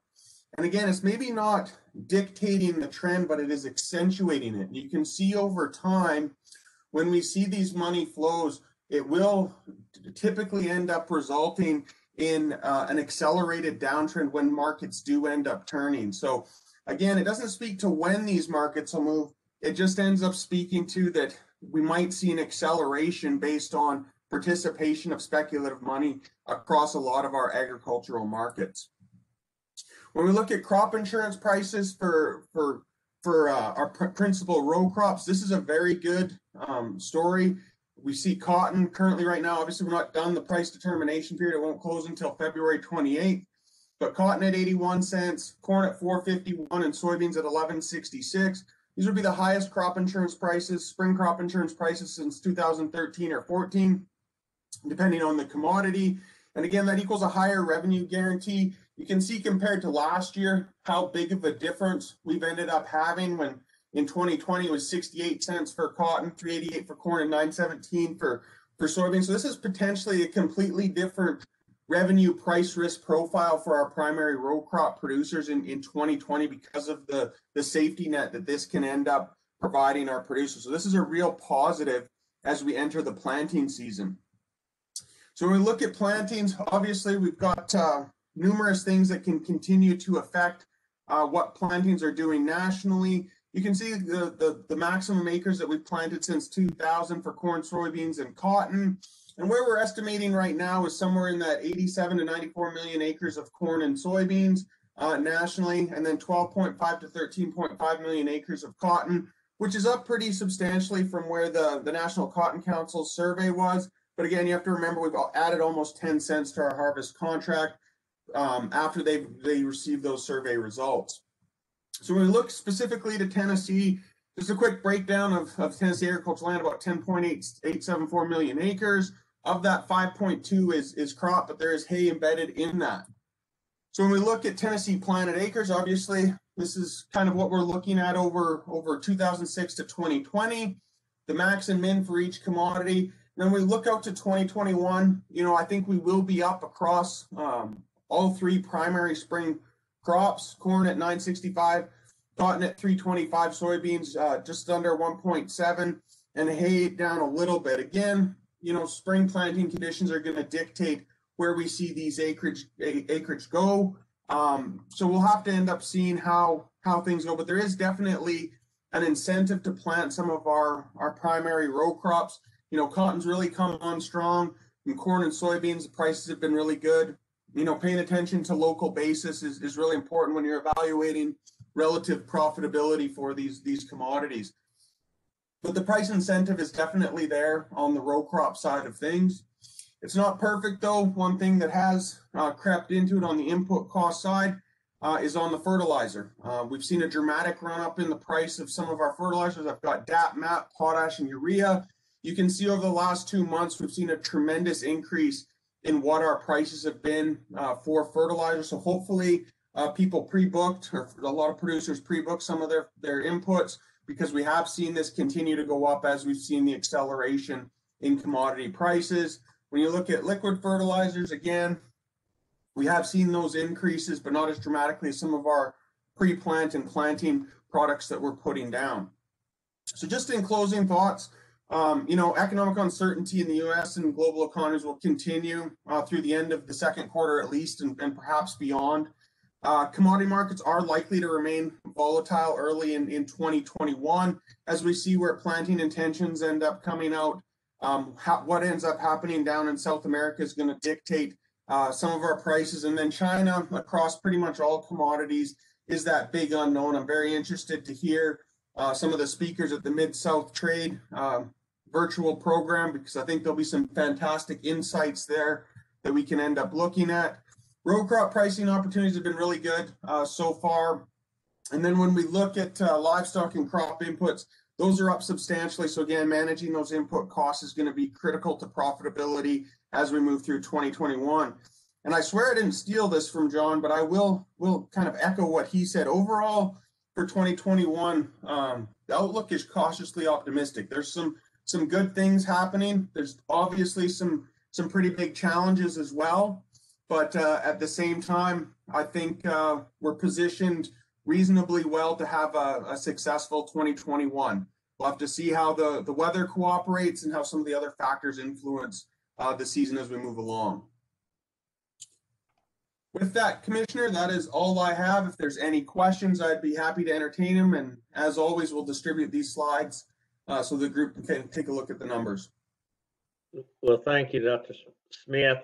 And again, it's maybe not dictating the trend, but it is accentuating it. You can see over time when we see these money flows, it will typically end up resulting in uh, an accelerated downtrend when markets do end up turning. So again, it doesn't speak to when these markets will move. It just ends up speaking to that we might see an acceleration based on participation of speculative money across a lot of our agricultural markets. When we look at crop insurance prices for for for uh, our pr- principal row crops, this is a very good um, story. We see cotton currently right now. Obviously, we're not done the price determination period. It won't close until February 28th. But cotton at 81 cents, corn at 451, and soybeans at 1166. These would be the highest crop insurance prices, spring crop insurance prices since 2013 or 14, depending on the commodity. And again, that equals a higher revenue guarantee. You can see compared to last year how big of a difference we've ended up having when in 2020 it was 68 cents for cotton, 388 for corn, and 917 for for soybeans. So this is potentially a completely different revenue price risk profile for our primary row crop producers in, in 2020 because of the, the safety net that this can end up providing our producers. So this is a real positive as we enter the planting season. So when we look at plantings, obviously we've got uh, numerous things that can continue to affect uh, what plantings are doing nationally. You can see the, the, the maximum acres that we've planted since 2000 for corn, soybeans, and cotton. And where we're estimating right now is somewhere in that 87 to 94 million acres of corn and soybeans uh, nationally, and then 12.5 to 13.5 million acres of cotton, which is up pretty substantially from where the, the National Cotton Council survey was. But again, you have to remember we've added almost 10 cents to our harvest contract um, after they they received those survey results. So when we look specifically to Tennessee, just a quick breakdown of, of Tennessee agricultural land, about 10.874 million acres. Of that, 5.2 is, is crop, but there is hay embedded in that. So when we look at Tennessee planted acres, obviously this is kind of what we're looking at over, over 2006 to 2020, the max and min for each commodity. And then we look out to 2021, you know, I think we will be up across um, all three primary spring crops, corn at 965, cotton at 325, soybeans uh, just under 1.7, and hay down a little bit. Again, you know, spring planting conditions are going to dictate where we see these acreage acreage go. Um, so we'll have to end up seeing how how things go. But there is definitely an incentive to plant some of our our primary row crops. You know, cotton's really come on strong. And corn and soybeans, the prices have been really good. You know, paying attention to local basis is, is really important when you're evaluating relative profitability for these these commodities. But the price incentive is definitely there on the row crop side of things. It's not perfect though. One thing that has uh, crept into it on the input cost side uh, is on the fertilizer. Uh, we've seen a dramatic run up in the price of some of our fertilizers. I've got DAP, MAP, potash, and urea. You can see over the last two months, we've seen a tremendous increase in what our prices have been uh, for fertilizer. So hopefully uh, people pre-booked or a lot of producers pre-booked some of their, their inputs because we have seen this continue to go up as we've seen the acceleration in commodity prices. When you look at liquid fertilizers, again, we have seen those increases, but not as dramatically as some of our pre-plant and planting products that we're putting down. So just in closing thoughts, um, you know, economic uncertainty in the U.S. and global economies will continue uh, through the end of the second quarter at least, and, and perhaps beyond. Uh, commodity markets are likely to remain volatile early in, in 2021 as we see where planting intentions end up coming out. Um, what ends up happening down in South America is going to dictate uh, some of our prices. And then China, across pretty much all commodities, is that big unknown. I'm very interested to hear uh, some of the speakers at the Mid South Trade um, virtual program because I think there'll be some fantastic insights there that we can end up looking at. Row crop pricing opportunities have been really good uh, so far. And then when we look at uh, livestock and crop inputs, those are up substantially. So again, managing those input costs is going to be critical to profitability as we move through 2021. And I swear I didn't steal this from John, but I will will kind of echo what he said. Overall, for 2021, um, the outlook is cautiously optimistic. There's some some good things happening. There's obviously some some pretty big challenges as well. But uh, at the same time, I think uh, we're positioned reasonably well to have a, a successful 2021. We'll have to see how the, the weather cooperates and how some of the other factors influence uh, the season as we move along. With that, Commissioner, that is all I have. If there's any questions, I'd be happy to entertain them. And as always, we'll distribute these slides uh, so the group can take a look at the numbers. Well, thank you, Dr. Smith.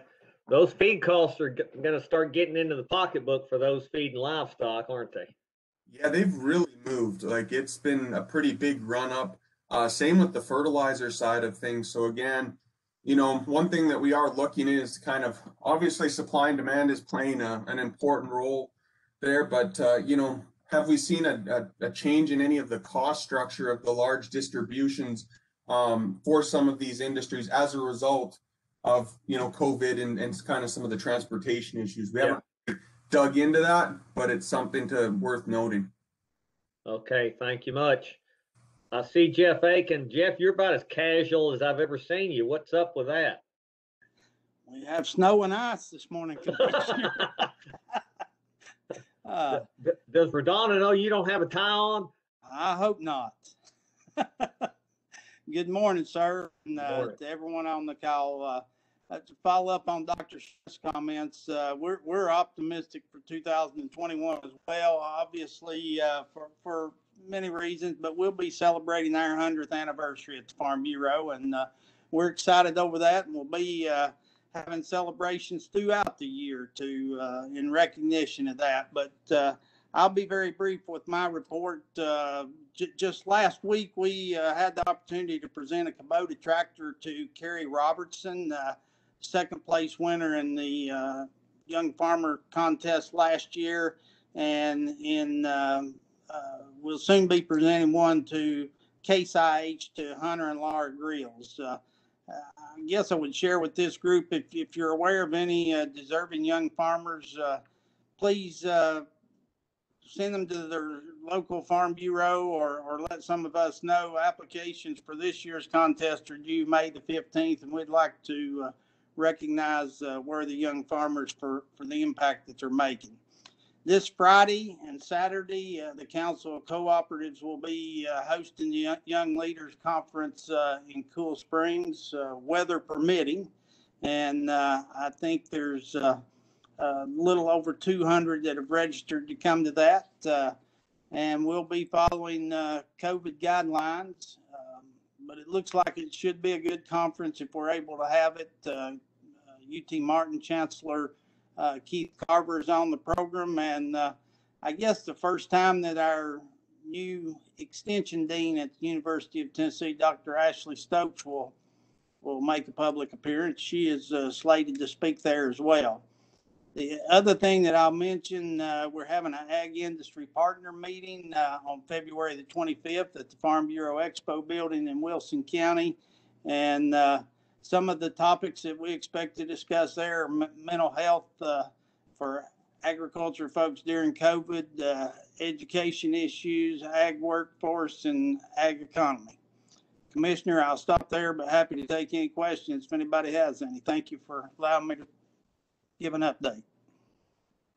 Those feed costs are going to start getting into the pocketbook for those feeding livestock, aren't they? Yeah, they've really moved. Like it's been a pretty big run up. Uh, same with the fertilizer side of things. So again, you know, one thing that we are looking at is kind of obviously supply and demand is playing a, an important role there. But uh, you know, have we seen a, a, a, change in any of the cost structure of the large distributions um, for some of these industries as a result of you know COVID and, and kind of some of the transportation issues? We haven't dug into that, but it's something to worth noting. Okay, thank you much. I see Jeff Aiken. Jeff, you're about as casual as I've ever seen you. What's up with that? We have snow and ice this morning. *laughs* *laughs* uh, Does Radonna know you don't have a tie on? I hope not. *laughs* Good morning, sir, and uh, morning. to everyone on the call. Uh, uh, to follow up on Dr. Smith's comments, uh, we're we're optimistic for 2021 as well. Obviously, uh, for for many reasons, but we'll be celebrating our 100th anniversary at the Farm Bureau, and uh, we're excited over that. And we'll be uh, having celebrations throughout the year to uh, in recognition of that. But uh, I'll be very brief with my report. Uh, just last week, we uh, had the opportunity to present a Kubota tractor to Kerry Robertson, second place winner in the Young Farmer contest last year. And in um, uh, we'll soon be presenting one to Case IH to Hunter and Laura Grills. Uh, I guess I would share with this group if, if you're aware of any uh, deserving young farmers, uh, please uh, send them to their local farm bureau or, or let some of us know applications for this year's contest are due May the 15th, and we'd like to uh, recognize worthy young farmers for, for the impact that they're making. This Friday and Saturday, uh, the Council of Cooperatives will be uh, hosting the Young Leaders Conference uh, in Cool Springs, uh, weather permitting. And uh, I think there's uh, a little over 200 that have registered to come to that. and we'll be following COVID guidelines. But it looks like it should be a good conference if we're able to have it. UT Martin Chancellor uh, Keith Carver is on the program, and uh, I guess the first time that our new extension dean at the University of Tennessee, Dr. Ashley Stokes, will will make a public appearance. She is uh, slated to speak there as well. The other thing that I'll mention, uh, we're having an ag industry partner meeting uh, on February the 25th at the Farm Bureau Expo building in Wilson County, and uh, some of the topics that we expect to discuss there are m- mental health uh, for agriculture folks during COVID, uh, education issues, ag workforce, and ag economy. Commissioner, I'll stop there, but happy to take any questions if anybody has any. Thank you for allowing me to give an update.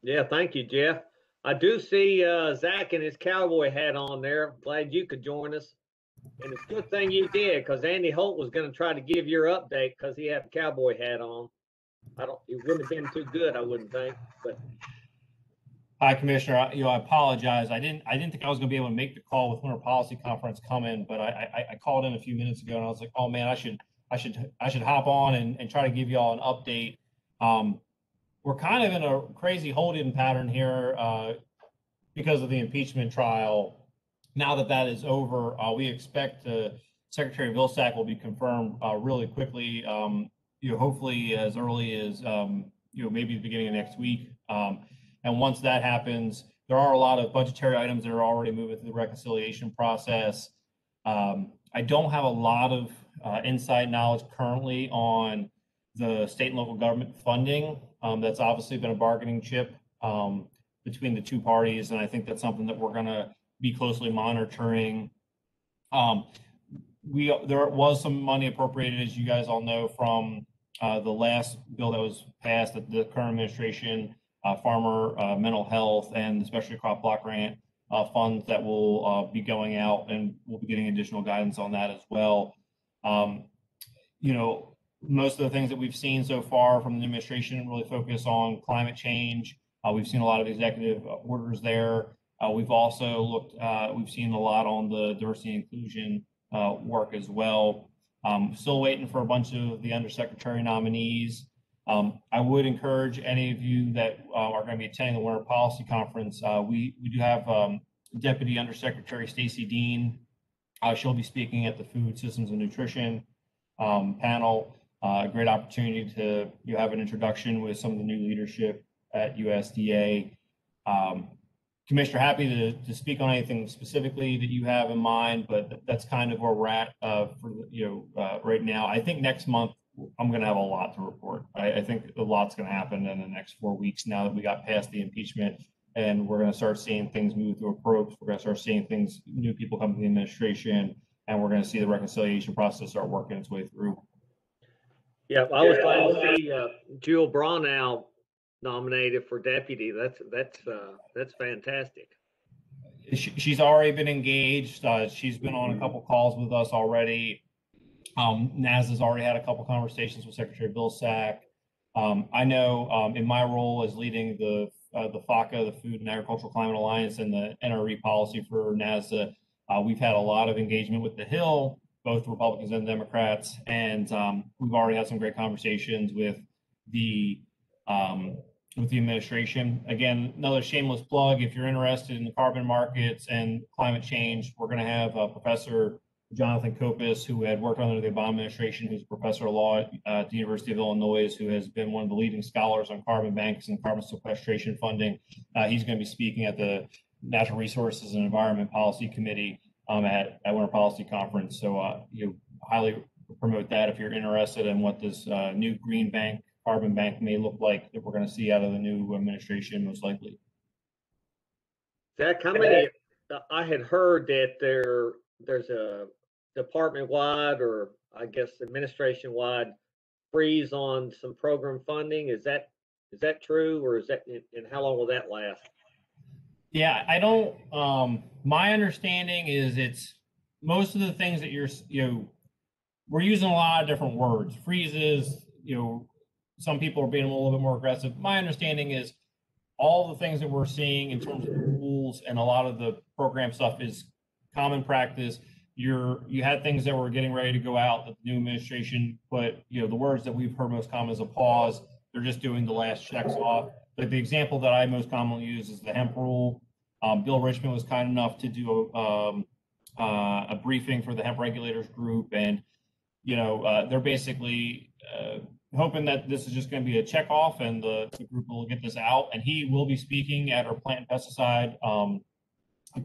Yeah, thank you, Jeff. I do see uh, Zach and his cowboy hat on there. Glad you could join us. And it's a good thing you did because Andy Holt was going to try to give your update because he had a cowboy hat on. I don't. It wouldn't have been too good, I wouldn't think. But hi, Commissioner. I, you know, I apologize. I didn't. I didn't think I was going to be able to make the call with Winter Policy Conference coming, but I, I, I called in a few minutes ago and I was like, oh man, I should I should I should hop on and, and try to give you all an update. Um, we're kind of in a crazy holding pattern here uh, because of the impeachment trial now that that is over, uh, we expect uh, Secretary Vilsack will be confirmed uh, really quickly. Um, you know, hopefully as early as um, you know maybe the beginning of next week. Um, and once that happens, there are a lot of budgetary items that are already moving through the reconciliation process. Um, I don't have a lot of uh, inside knowledge currently on the state and local government funding. Um, that's obviously been a bargaining chip um, between the two parties, and I think that's something that we're going to be closely monitoring. Um, we there was some money appropriated, as you guys all know, from uh, the last bill that was passed at the current administration, uh, farmer uh, mental health and especially crop block grant uh, funds that will uh, be going out, and we'll be getting additional guidance on that as well. Um, you know, most of the things that we've seen so far from the administration really focus on climate change. Uh, we've seen a lot of executive orders there. Uh, we've also looked, uh, we've seen a lot on the diversity and inclusion uh, work as well. Um, still waiting for a bunch of the undersecretary nominees. Um, I would encourage any of you that uh, are going to be attending the Winter Policy Conference. Uh, we we do have um, Deputy Undersecretary Stacy Dean. Uh, she'll be speaking at the Food Systems and Nutrition um, panel. Uh, great opportunity to you have an introduction with some of the new leadership at USDA. Um, Commissioner, happy to, to speak on anything specifically that you have in mind, but that's kind of where we're at uh, for you know uh, right now. I think next month I'm going to have a lot to report. I, I think a lot's going to happen in the next four weeks now that we got past the impeachment, and we're going to start seeing things move through approach. We're going to start seeing things, new people come to the administration, and we're going to see the reconciliation process start working its way through. Yeah, I was glad to see uh, Jewel Bronaugh nominated for deputy. That's that's uh, that's fantastic. She, she's already been engaged. Uh, she's been on a couple calls with us already. Um, NAS has already had a couple conversations with Secretary Vilsack. Um, I know um, in my role as leading the uh, the FACA, the Food and Agricultural Climate Alliance, and the NRE policy for NASDA, uh, we've had a lot of engagement with the Hill, both Republicans and Democrats, and um, we've already had some great conversations with the um, with the administration. Again, another shameless plug. If you're interested in the carbon markets and climate change, we're going to have uh, Professor Jonathan Coppess, who had worked under the Obama administration, who's a professor of law at uh, the University of Illinois, who has been one of the leading scholars on carbon banks and carbon sequestration funding. Uh, he's going to be speaking at the Natural Resources and Environment Policy Committee um, at, at Winter Policy Conference. So uh, you highly promote that if you're interested in what this uh, new green bank, carbon bank may look like that we're going to see out of the new administration, most likely. Zach, how many? I had heard that there there's a department wide or I guess administration wide freeze on some program funding. Is that is that true or is that and how long will that last? Yeah, I don't um my understanding is it's most of the things that you're you know we're using a lot of different words. Freezes, you know, some people are being a little bit more aggressive. My understanding is all the things that we're seeing in terms of rules and a lot of the program stuff is common practice you're you had things that were getting ready to go out that the new administration put you know the words that we've heard most common is a pause they're just doing the last checks off but the example that i most commonly use is the hemp rule. Um, bill richmond was kind enough to do a, um, uh, a briefing for the hemp regulators group and you know uh, they're basically uh, hoping that this is just going to be a check off and the, the, group will get this out. And he will be speaking at our plant and pesticide um,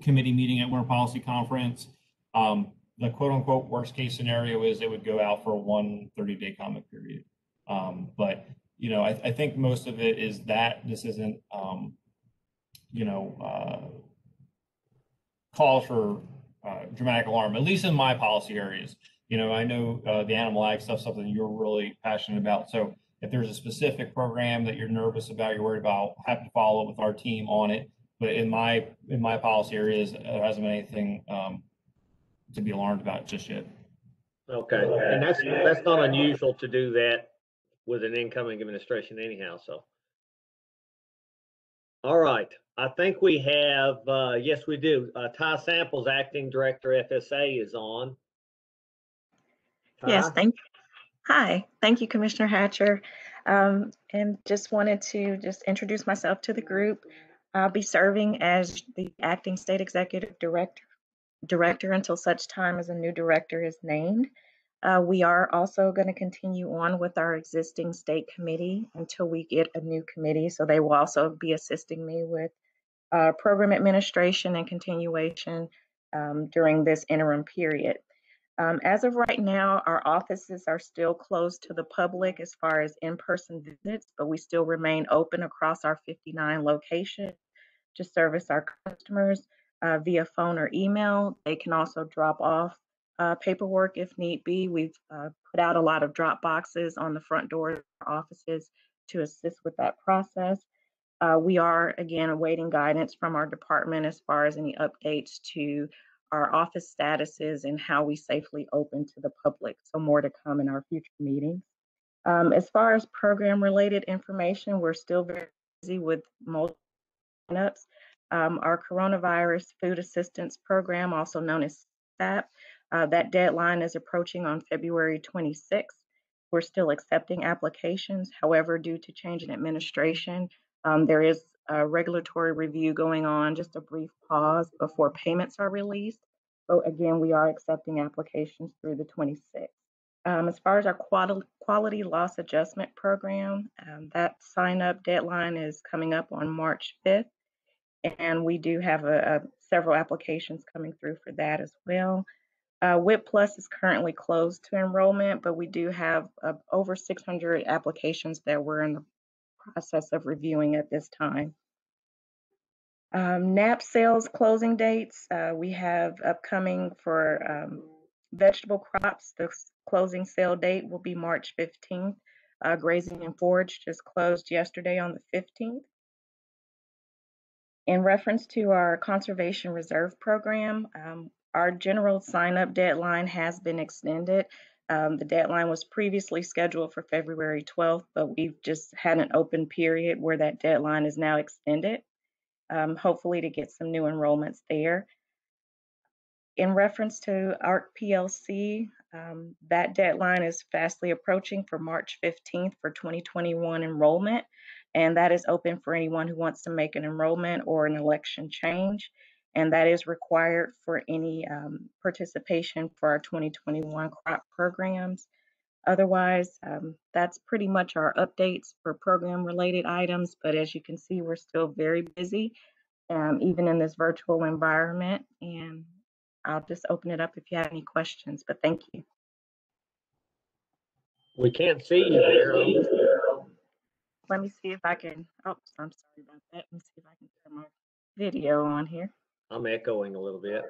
committee meeting at winter policy conference. Um, the quote unquote worst case scenario is it would go out for one 30 day comment period. Um, but, you know, I, I, think most of it is that this isn't, um, you know, uh, calls for uh, dramatic alarm, at least in my policy areas. You know, I know uh, the animal ag stuff, something you're really passionate about. So if there's a specific program that you're nervous about, you're worried about, happy to follow up with our team on it. But in my in my policy areas, there hasn't been anything um, to be alarmed about just yet. Okay, and that's that's not unusual to do that with an incoming administration anyhow. So, all right, I think we have. Uh, yes, we do. Uh, Ty Samples, acting director FSA, is on. Yes, thank. you. Hi, thank you, Commissioner Hatcher, um, and just wanted to just introduce myself to the group. I'll be serving as the acting state executive director director until such time as a new director is named. Uh, we are also going to continue on with our existing state committee until we get a new committee. So they will also be assisting me with uh, program administration and continuation um, during this interim period. Um, as of right now, our offices are still closed to the public as far as in person visits, but we still remain open across our 59 locations to service our customers uh, via phone or email. They can also drop off uh, paperwork if need be. We've uh, put out a lot of drop boxes on the front door of offices to assist with that process. Uh, we are again awaiting guidance from our department as far as any updates to our office statuses and how we safely open to the public. So more to come in our future meetings. Um, as far as program related information, we're still very busy with multiple signups. Um, our coronavirus food assistance program, also known as CFAP, uh, that deadline is approaching on February 26th. We're still accepting applications. However, due to change in administration, um, there is a regulatory review going on, just a brief pause before payments are released. But again, we are accepting applications through the 26th. Um, as far as our quality, quality loss adjustment program, um, that sign up deadline is coming up on March 5th. And we do have a, a several applications coming through for that as well. Uh, WHIP Plus is currently closed to enrollment, but we do have uh, over 600 applications that we're in the process of reviewing at this time. Um, NAP sales closing dates, uh, we have upcoming for um, vegetable crops. The closing sale date will be March 15th. Uh, grazing and forage just closed yesterday on the 15th. In reference to our conservation reserve program, um, our general sign up deadline has been extended. Um, the deadline was previously scheduled for February 12th, but we've just had an open period where that deadline is now extended, um, hopefully to get some new enrollments there. In reference to ARC PLC, um, that deadline is fastly approaching for March 15th for 2021 enrollment, and that is open for anyone who wants to make an enrollment or an election change and that is required for any um, participation for our 2021 crop programs. Otherwise, um, that's pretty much our updates for program related items, but as you can see, we're still very busy, um, even in this virtual environment, and I'll just open it up if you have any questions, but thank you. We can't see you there. Let me see if I can, oh, I'm sorry about that. Let me see if I can turn my video on here. I'm echoing a little bit.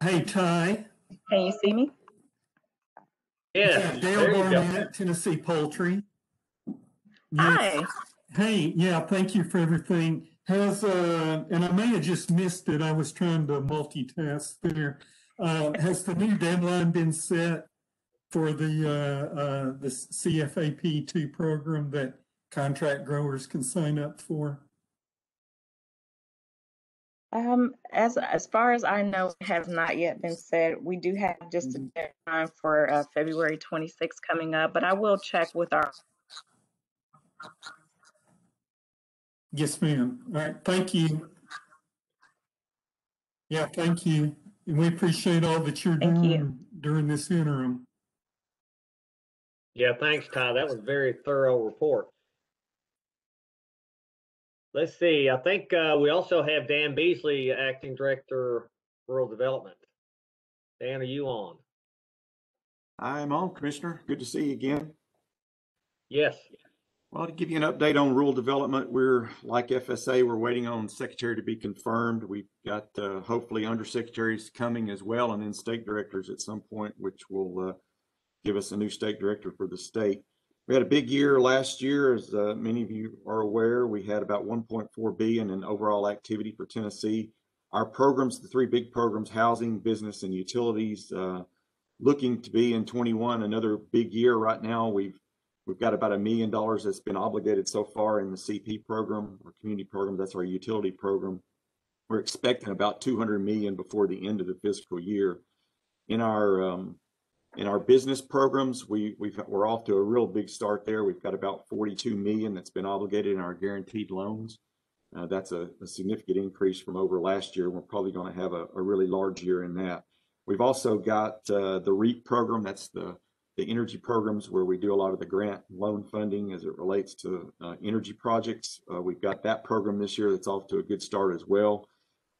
Hey, Ty. Can you see me? Yeah, Dale there you go. Barnett, Tennessee Poultry. Hi. Hey, yeah, thank you for everything. Has, uh, and I may have just missed it. I was trying to multitask there. Uh, has the new deadline been set for the, uh, uh, the CFAP two program that contract growers can sign up for? Um, as as far as I know, it has not yet been said. We do have just a deadline for uh, February 26th coming up, but I will check with our. Yes, ma'am. All right, thank you. Yeah, thank you. And we appreciate all that you're Thank you. doing during this interim. Yeah, thanks, Ty. That was a very thorough report. Let's see, I think uh, we also have Dan Beasley, Acting Director, Rural Development. Dan, are you on? I'm on, Commissioner. Good to see you again. Yes. Well, to give you an update on rural development, we're like FSA, we're waiting on secretary to be confirmed. We've got uh, hopefully undersecretaries coming as well and then state directors at some point, which will uh, give us a new state director for the state. We had a big year last year, as uh, many of you are aware. We had about 1.4 billion in overall activity for Tennessee. Our programs, the three big programs, housing, business, and utilities, uh, looking to be in 21 another big year. Right now, we've we've got about a million dollars that's been obligated so far in the CP program, or community program. That's our utility program. We're expecting about 200 million before the end of the fiscal year. In our um, in our business programs, we, we've, we're off to a real big start there. We've got about 42 million that's been obligated in our guaranteed loans. Uh, that's a, a, significant increase from over last year. We're probably going to have a, a, really large year in that. We've also got uh, the REAP program. That's the, the energy programs where we do a lot of the grant loan funding as it relates to uh, energy projects. Uh, we've got that program this year that's off to a good start as well.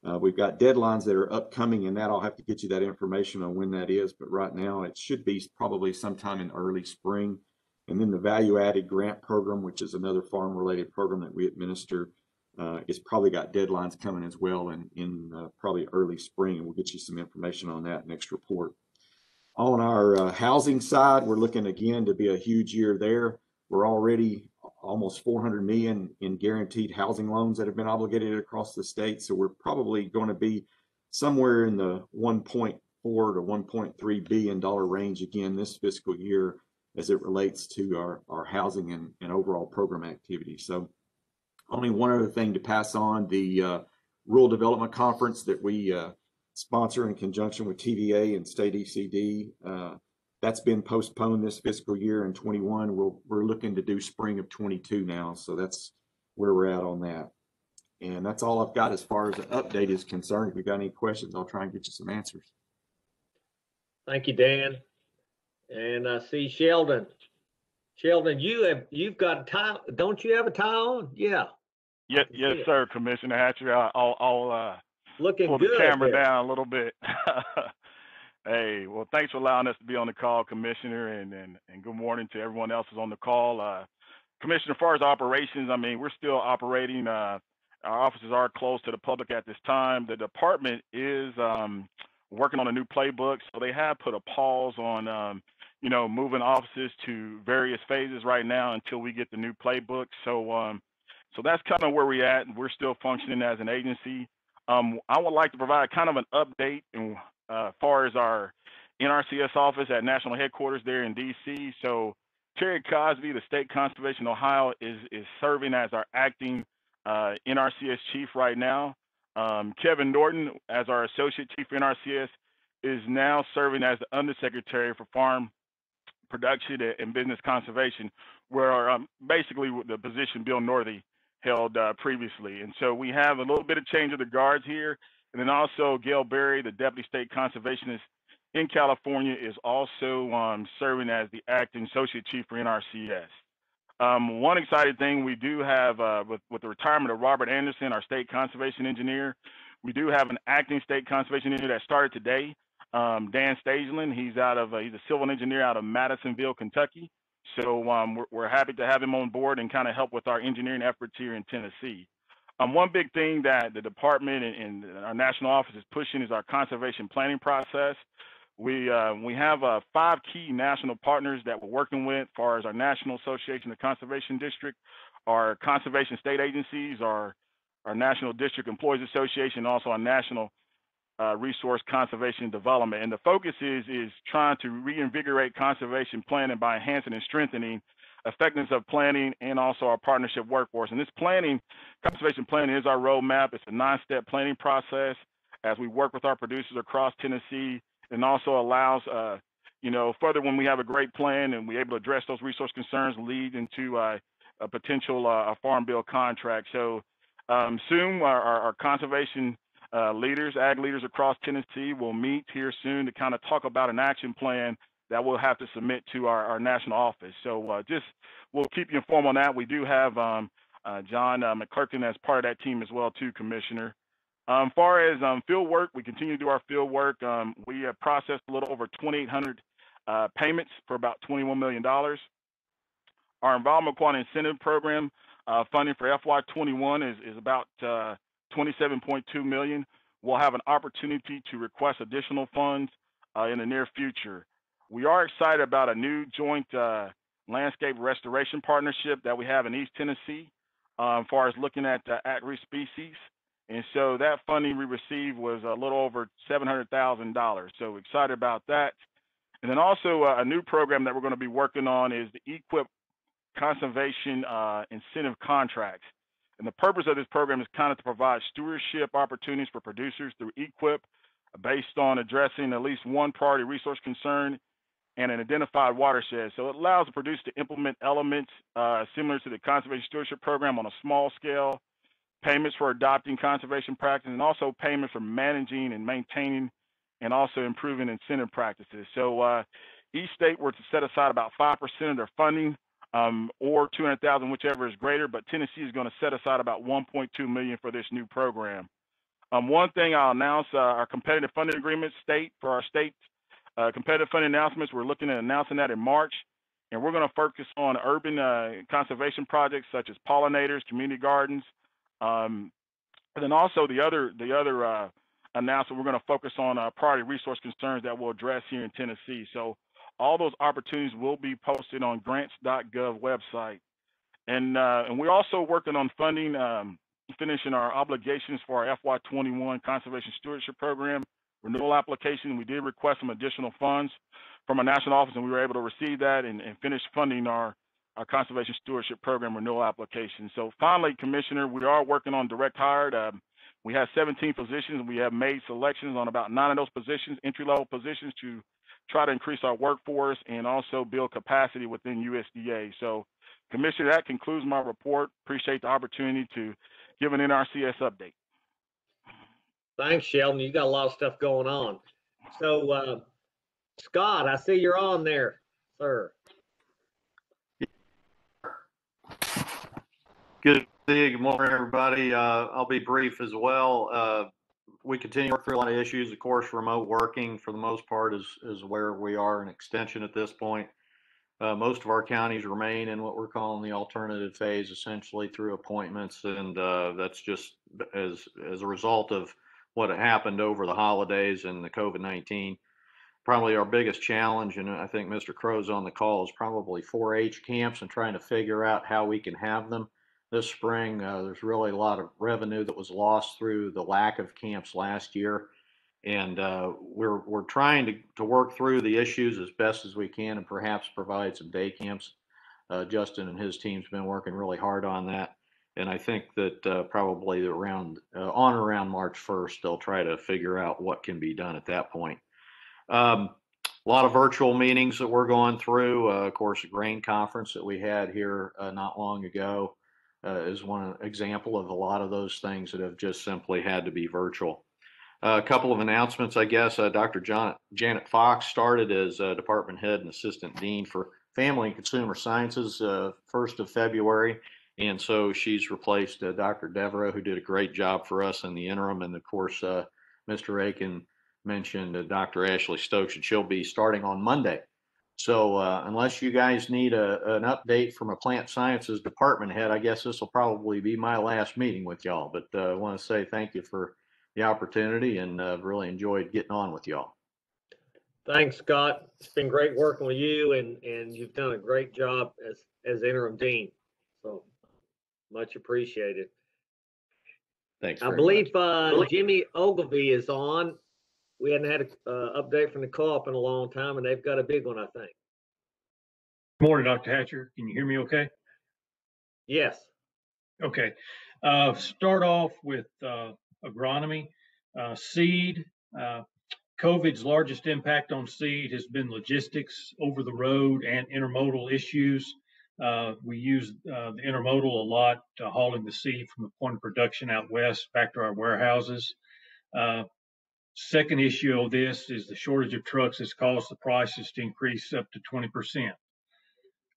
Uh, we've got deadlines that are upcoming and that I'll have to get you that information on when that is. But right now it should be probably sometime in early spring. And then the value added grant program, which is another farm related program that we administer, uh, is probably got deadlines coming as well in, in uh, probably early spring. And we'll get you some information on that next report. On our uh, housing side, we're looking again to be a huge year there. We're already almost 400 million in guaranteed housing loans that have been obligated across the state. So we're probably going to be somewhere in the 1.4 to 1.3 billion dollar range again this fiscal year as it relates to our, our housing and, and overall program activity. So only one other thing to pass on the uh, Rural Development Conference that we uh, sponsor in conjunction with TVA and State ECD. Uh, that's been postponed this fiscal year in 21. We'll, we're looking to do spring of 22 now. So that's where we're at on that. And that's all I've got as far as the update is concerned. If you've got any questions, I'll try and get you some answers. Thank you, Dan. And I see Sheldon. Sheldon, you have, you've got a tie, don't you have a tie on? Yeah, Yes, yes, it. sir, Commissioner Hatcher. I- I'll, I'll, uh, looking pull the camera there. down a little bit. *laughs* Hey, well, thanks for allowing us to be on the call, Commissioner, and, and, and good morning to everyone else who's on the call. Uh, Commissioner, as far as operations, I mean, we're still operating, uh, our offices are closed to the public at this time. The department is, um, working on a new playbook, so they have put a pause on, um, you know, moving offices to various phases right now until we get the new playbook. So, um, so that's kind of where we're at. And we're still functioning as an agency. Um, I would like to provide kind of an update in, uh, far as our NRCS office at national headquarters there in DC. So Terry Cosby, the state conservation Ohio, is is serving as our acting uh, NRCS chief right now. Um, Kevin Norton, as our associate chief NRCS, is now serving as the undersecretary for farm production and- and business conservation, where um, basically the position Bill Northey held uh, previously. And so we have a little bit of change of the guards here. And then also Gail Berry, the deputy state conservationist in California, is also um, serving as the acting associate chief for NRCS. Um, one exciting thing we do have uh, with, with the retirement of Robert Anderson, our state conservation engineer, we do have an acting state conservation engineer that started today. Um, Dan Stageland, he's out of uh, he's a civil engineer out of Madisonville, Kentucky. So um, we're, we're happy to have him on board and kind of help with our engineering efforts here in Tennessee. Um, one big thing that the department and, and our national office is pushing is our conservation planning process. We uh, we have uh, five key national partners that we're working with, as far as our National Association of Conservation District, our conservation state agencies, our our National District Employees Association, also our National uh, Resource Conservation Development. And the focus is is trying to reinvigorate conservation planning by enhancing and strengthening effectiveness of planning and also our partnership workforce. And this planning, conservation planning is our roadmap. It's a nine-step planning process as we work with our producers across Tennessee and also allows, uh, you know, further when we have a great plan and we're able to address those resource concerns, lead into uh, a potential uh, farm bill contract. So um, soon our, our, our conservation uh, leaders, ag leaders across Tennessee will meet here soon to kind of talk about an action plan that we'll have to submit to our, our national office. So uh, just we'll keep you informed on that. We do have um, uh, John uh, McClurkin as part of that team as well, too, Commissioner. Um, far as um, field work, we continue to do our field work. Um, we have processed a little over 2,800 uh, payments for about $21 million. Our Environmental Incentive Program uh, funding for FY21 is, is about uh, 27.2 million. We'll have an opportunity to request additional funds uh, in the near future. We are excited about a new joint uh, landscape restoration partnership that we have in East Tennessee um, as far as looking at uh, at-risk species. And so that funding we received was a little over $700,000. So excited about that. And then also uh, a new program that we're going to be working on is the EQIP Conservation uh, Incentive Contracts. And the purpose of this program is kind of to provide stewardship opportunities for producers through EQIP based on addressing at least one priority resource concern and an identified watershed. So it allows the producer to implement elements uh, similar to the conservation stewardship program on a small scale, payments for adopting conservation practices, and also payments for managing and maintaining and also improving incentive practices. So uh, each state were to set aside about 5% of their funding um, or 200,000, whichever is greater, but Tennessee is going to set aside about 1.2 million for this new program. Um, one thing I'll announce, uh, our competitive funding agreement state for our state uh, competitive funding announcements. We're looking at announcing that in March, and we're going to focus on urban uh, conservation projects such as pollinators, community gardens, um, and then also the other the other uh, announcement. We're going to focus on uh, priority resource concerns that we'll address here in Tennessee. So all those opportunities will be posted on grants.gov website. And uh, and we're also working on funding, um, finishing our obligations for our FY21 Conservation Stewardship Program renewal application. We did request some additional funds from our national office, and we were able to receive that and, and finish funding our our Conservation Stewardship Program renewal application. So finally, Commissioner, we are working on direct hire. Um, we have 17 positions. We have made selections on about nine of those positions, entry level positions, to try to increase our workforce and also build capacity within USDA. So, Commissioner, that concludes my report. Appreciate the opportunity to give an NRCS update. Thanks, Sheldon. You got a lot of stuff going on. So, uh, Scott, I see you're on there, sir. Good good morning, everybody. Uh, I'll be brief as well. Uh, we continue to work through a lot of issues. Of course, remote working for the most part is, is where we are an extension at this point. Uh, most of our counties remain in what we're calling the alternative phase, essentially through appointments, and uh, that's just as as a result of what happened over the holidays and the COVID nineteen. Probably our biggest challenge, and I think Mr. Crow's on the call, is probably 4-H camps and trying to figure out how we can have them this spring. Uh, there's really a lot of revenue that was lost through the lack of camps last year. And uh, we're, we're trying to, to work through the issues as best as we can and perhaps provide some day camps. Uh, Justin and his team's been working really hard on that. And I think that uh, probably around uh, on around March 1st, they'll try to figure out what can be done at that point. Um, a lot of virtual meetings that we're going through. Uh, of course, a grain conference that we had here uh, not long ago uh, is one example of a lot of those things that have just simply had to be virtual. Uh, a couple of announcements, I guess. Dr. John, Janet Fox started as department head and assistant dean for Family and Consumer Sciences 1st uh, of February. And so she's replaced uh, Dr. Devereaux, who did a great job for us in the interim. And of course, uh, Mr. Aiken mentioned Dr. Ashley Stokes, and she'll be starting on Monday so uh, unless you guys need a, an update from a plant sciences department head, I guess this will probably be my last meeting with y'all. But uh, I want to say thank you for the opportunity and uh, really enjoyed getting on with y'all. Thanks, Scott. It's been great working with you, and and you've done a great job as as interim dean. So much appreciated. Thanks. I believe uh, Jimmy Ogilvy is on we hadn't had an uh, update from the co-op in a long time, and they've got a big one, I think. Morning, Dr. Hatcher. Can you hear me okay? Yes. Okay. Uh, start off with uh, agronomy. Uh, seed. Uh, COVID's largest impact on seed has been logistics, over the road, and intermodal issues. Uh, we use the intermodal a lot, hauling the seed from the point of production out west back to our warehouses. Second issue of this is the shortage of trucks has caused the prices to increase up to 20%.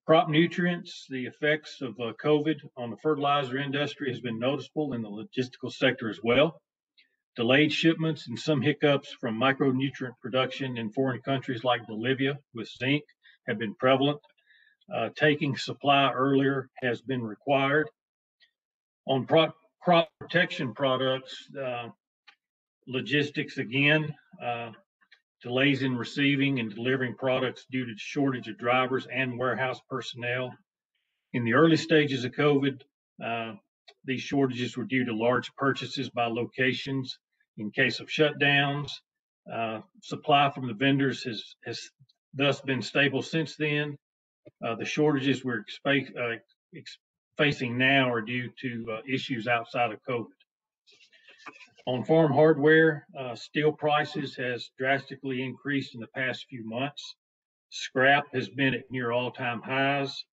Crop nutrients, the effects of uh, COVID on the fertilizer industry has been noticeable in the logistical sector as well. Delayed shipments and some hiccups from micronutrient production in foreign countries like Bolivia with zinc have been prevalent. Uh, taking supply earlier has been required. On pro- crop protection products, uh, logistics again, uh, delays in receiving and delivering products due to shortage of drivers and warehouse personnel. In the early stages of COVID, uh, these shortages were due to large purchases by locations in case of shutdowns. Uh, supply from the vendors has, has thus been stable since then. Uh, the shortages we're uh, facing now are due to uh, issues outside of COVID. On farm hardware, uh, steel prices has drastically increased in the past few months. Scrap has been at near all-time highs.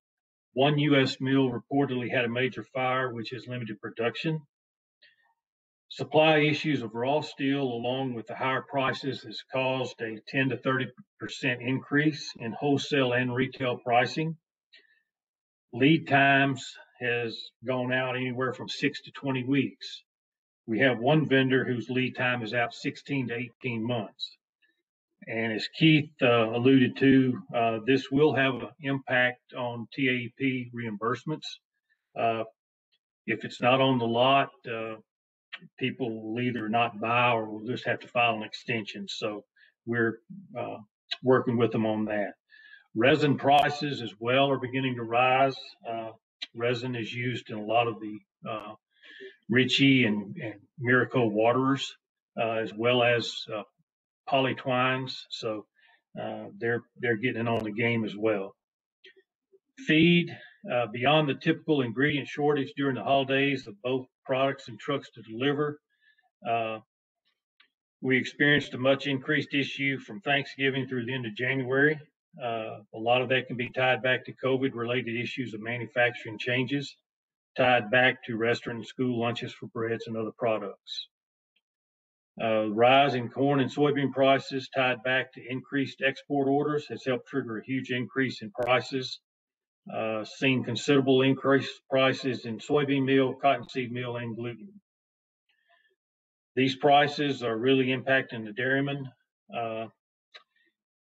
One U.S. mill reportedly had a major fire, which has limited production. Supply issues of raw steel, along with the higher prices, has caused a 10 to 30 percent increase in wholesale and retail pricing. Lead times has gone out anywhere from six to 20 weeks. We have one vendor whose lead time is out 16 to 18 months. And as Keith uh, alluded to, uh, this will have an impact on TAEP reimbursements. Uh, if it's not on the lot, uh, people will either not buy or will just have to file an extension. So we're uh, working with them on that. Resin prices as well are beginning to rise. Uh, resin is used in a lot of the uh, Ritchie and, and Miraco waterers, uh, as well as uh, polytwines. So uh, they're they're getting on the game as well. Feed beyond the typical ingredient shortage during the holidays of both products and trucks to deliver. Uh, we experienced a much increased issue from Thanksgiving through the end of January. Uh, a lot of that can be tied back to COVID related issues of manufacturing changes, tied back to restaurant and school lunches for breads and other products. Uh, rise in corn and soybean prices tied back to increased export orders has helped trigger a huge increase in prices. Uh, seen considerable increase prices in soybean meal, cottonseed meal, and gluten. These prices are really impacting the dairymen. Uh,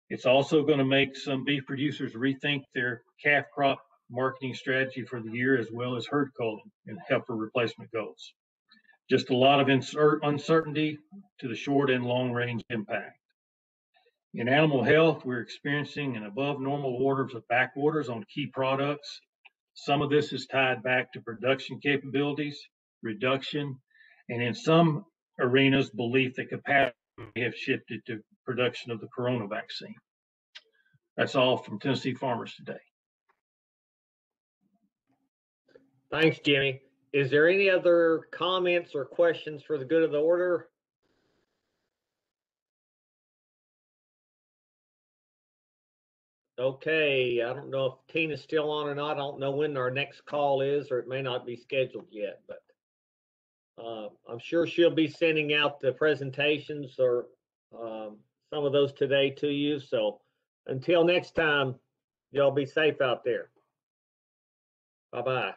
it's also going to make some beef producers rethink their calf crop marketing strategy for the year, as well as herd culling and heifer replacement goals. Just a lot of uncertainty to the short and long range impact. In animal health, we're experiencing an above normal orders of back orders on key products. Some of this is tied back to production capabilities, reduction, and in some arenas, belief that capacity have shifted to production of the corona vaccine. That's all from Tennessee Farmers today. Thanks, Jimmy. Is there any other comments or questions for the good of the order? Okay, I don't know if Tina's still on or not. I don't know when our next call is, or it may not be scheduled yet, but uh, I'm sure she'll be sending out the presentations or um, some of those today to you. So until next time, y'all be safe out there. Bye-bye.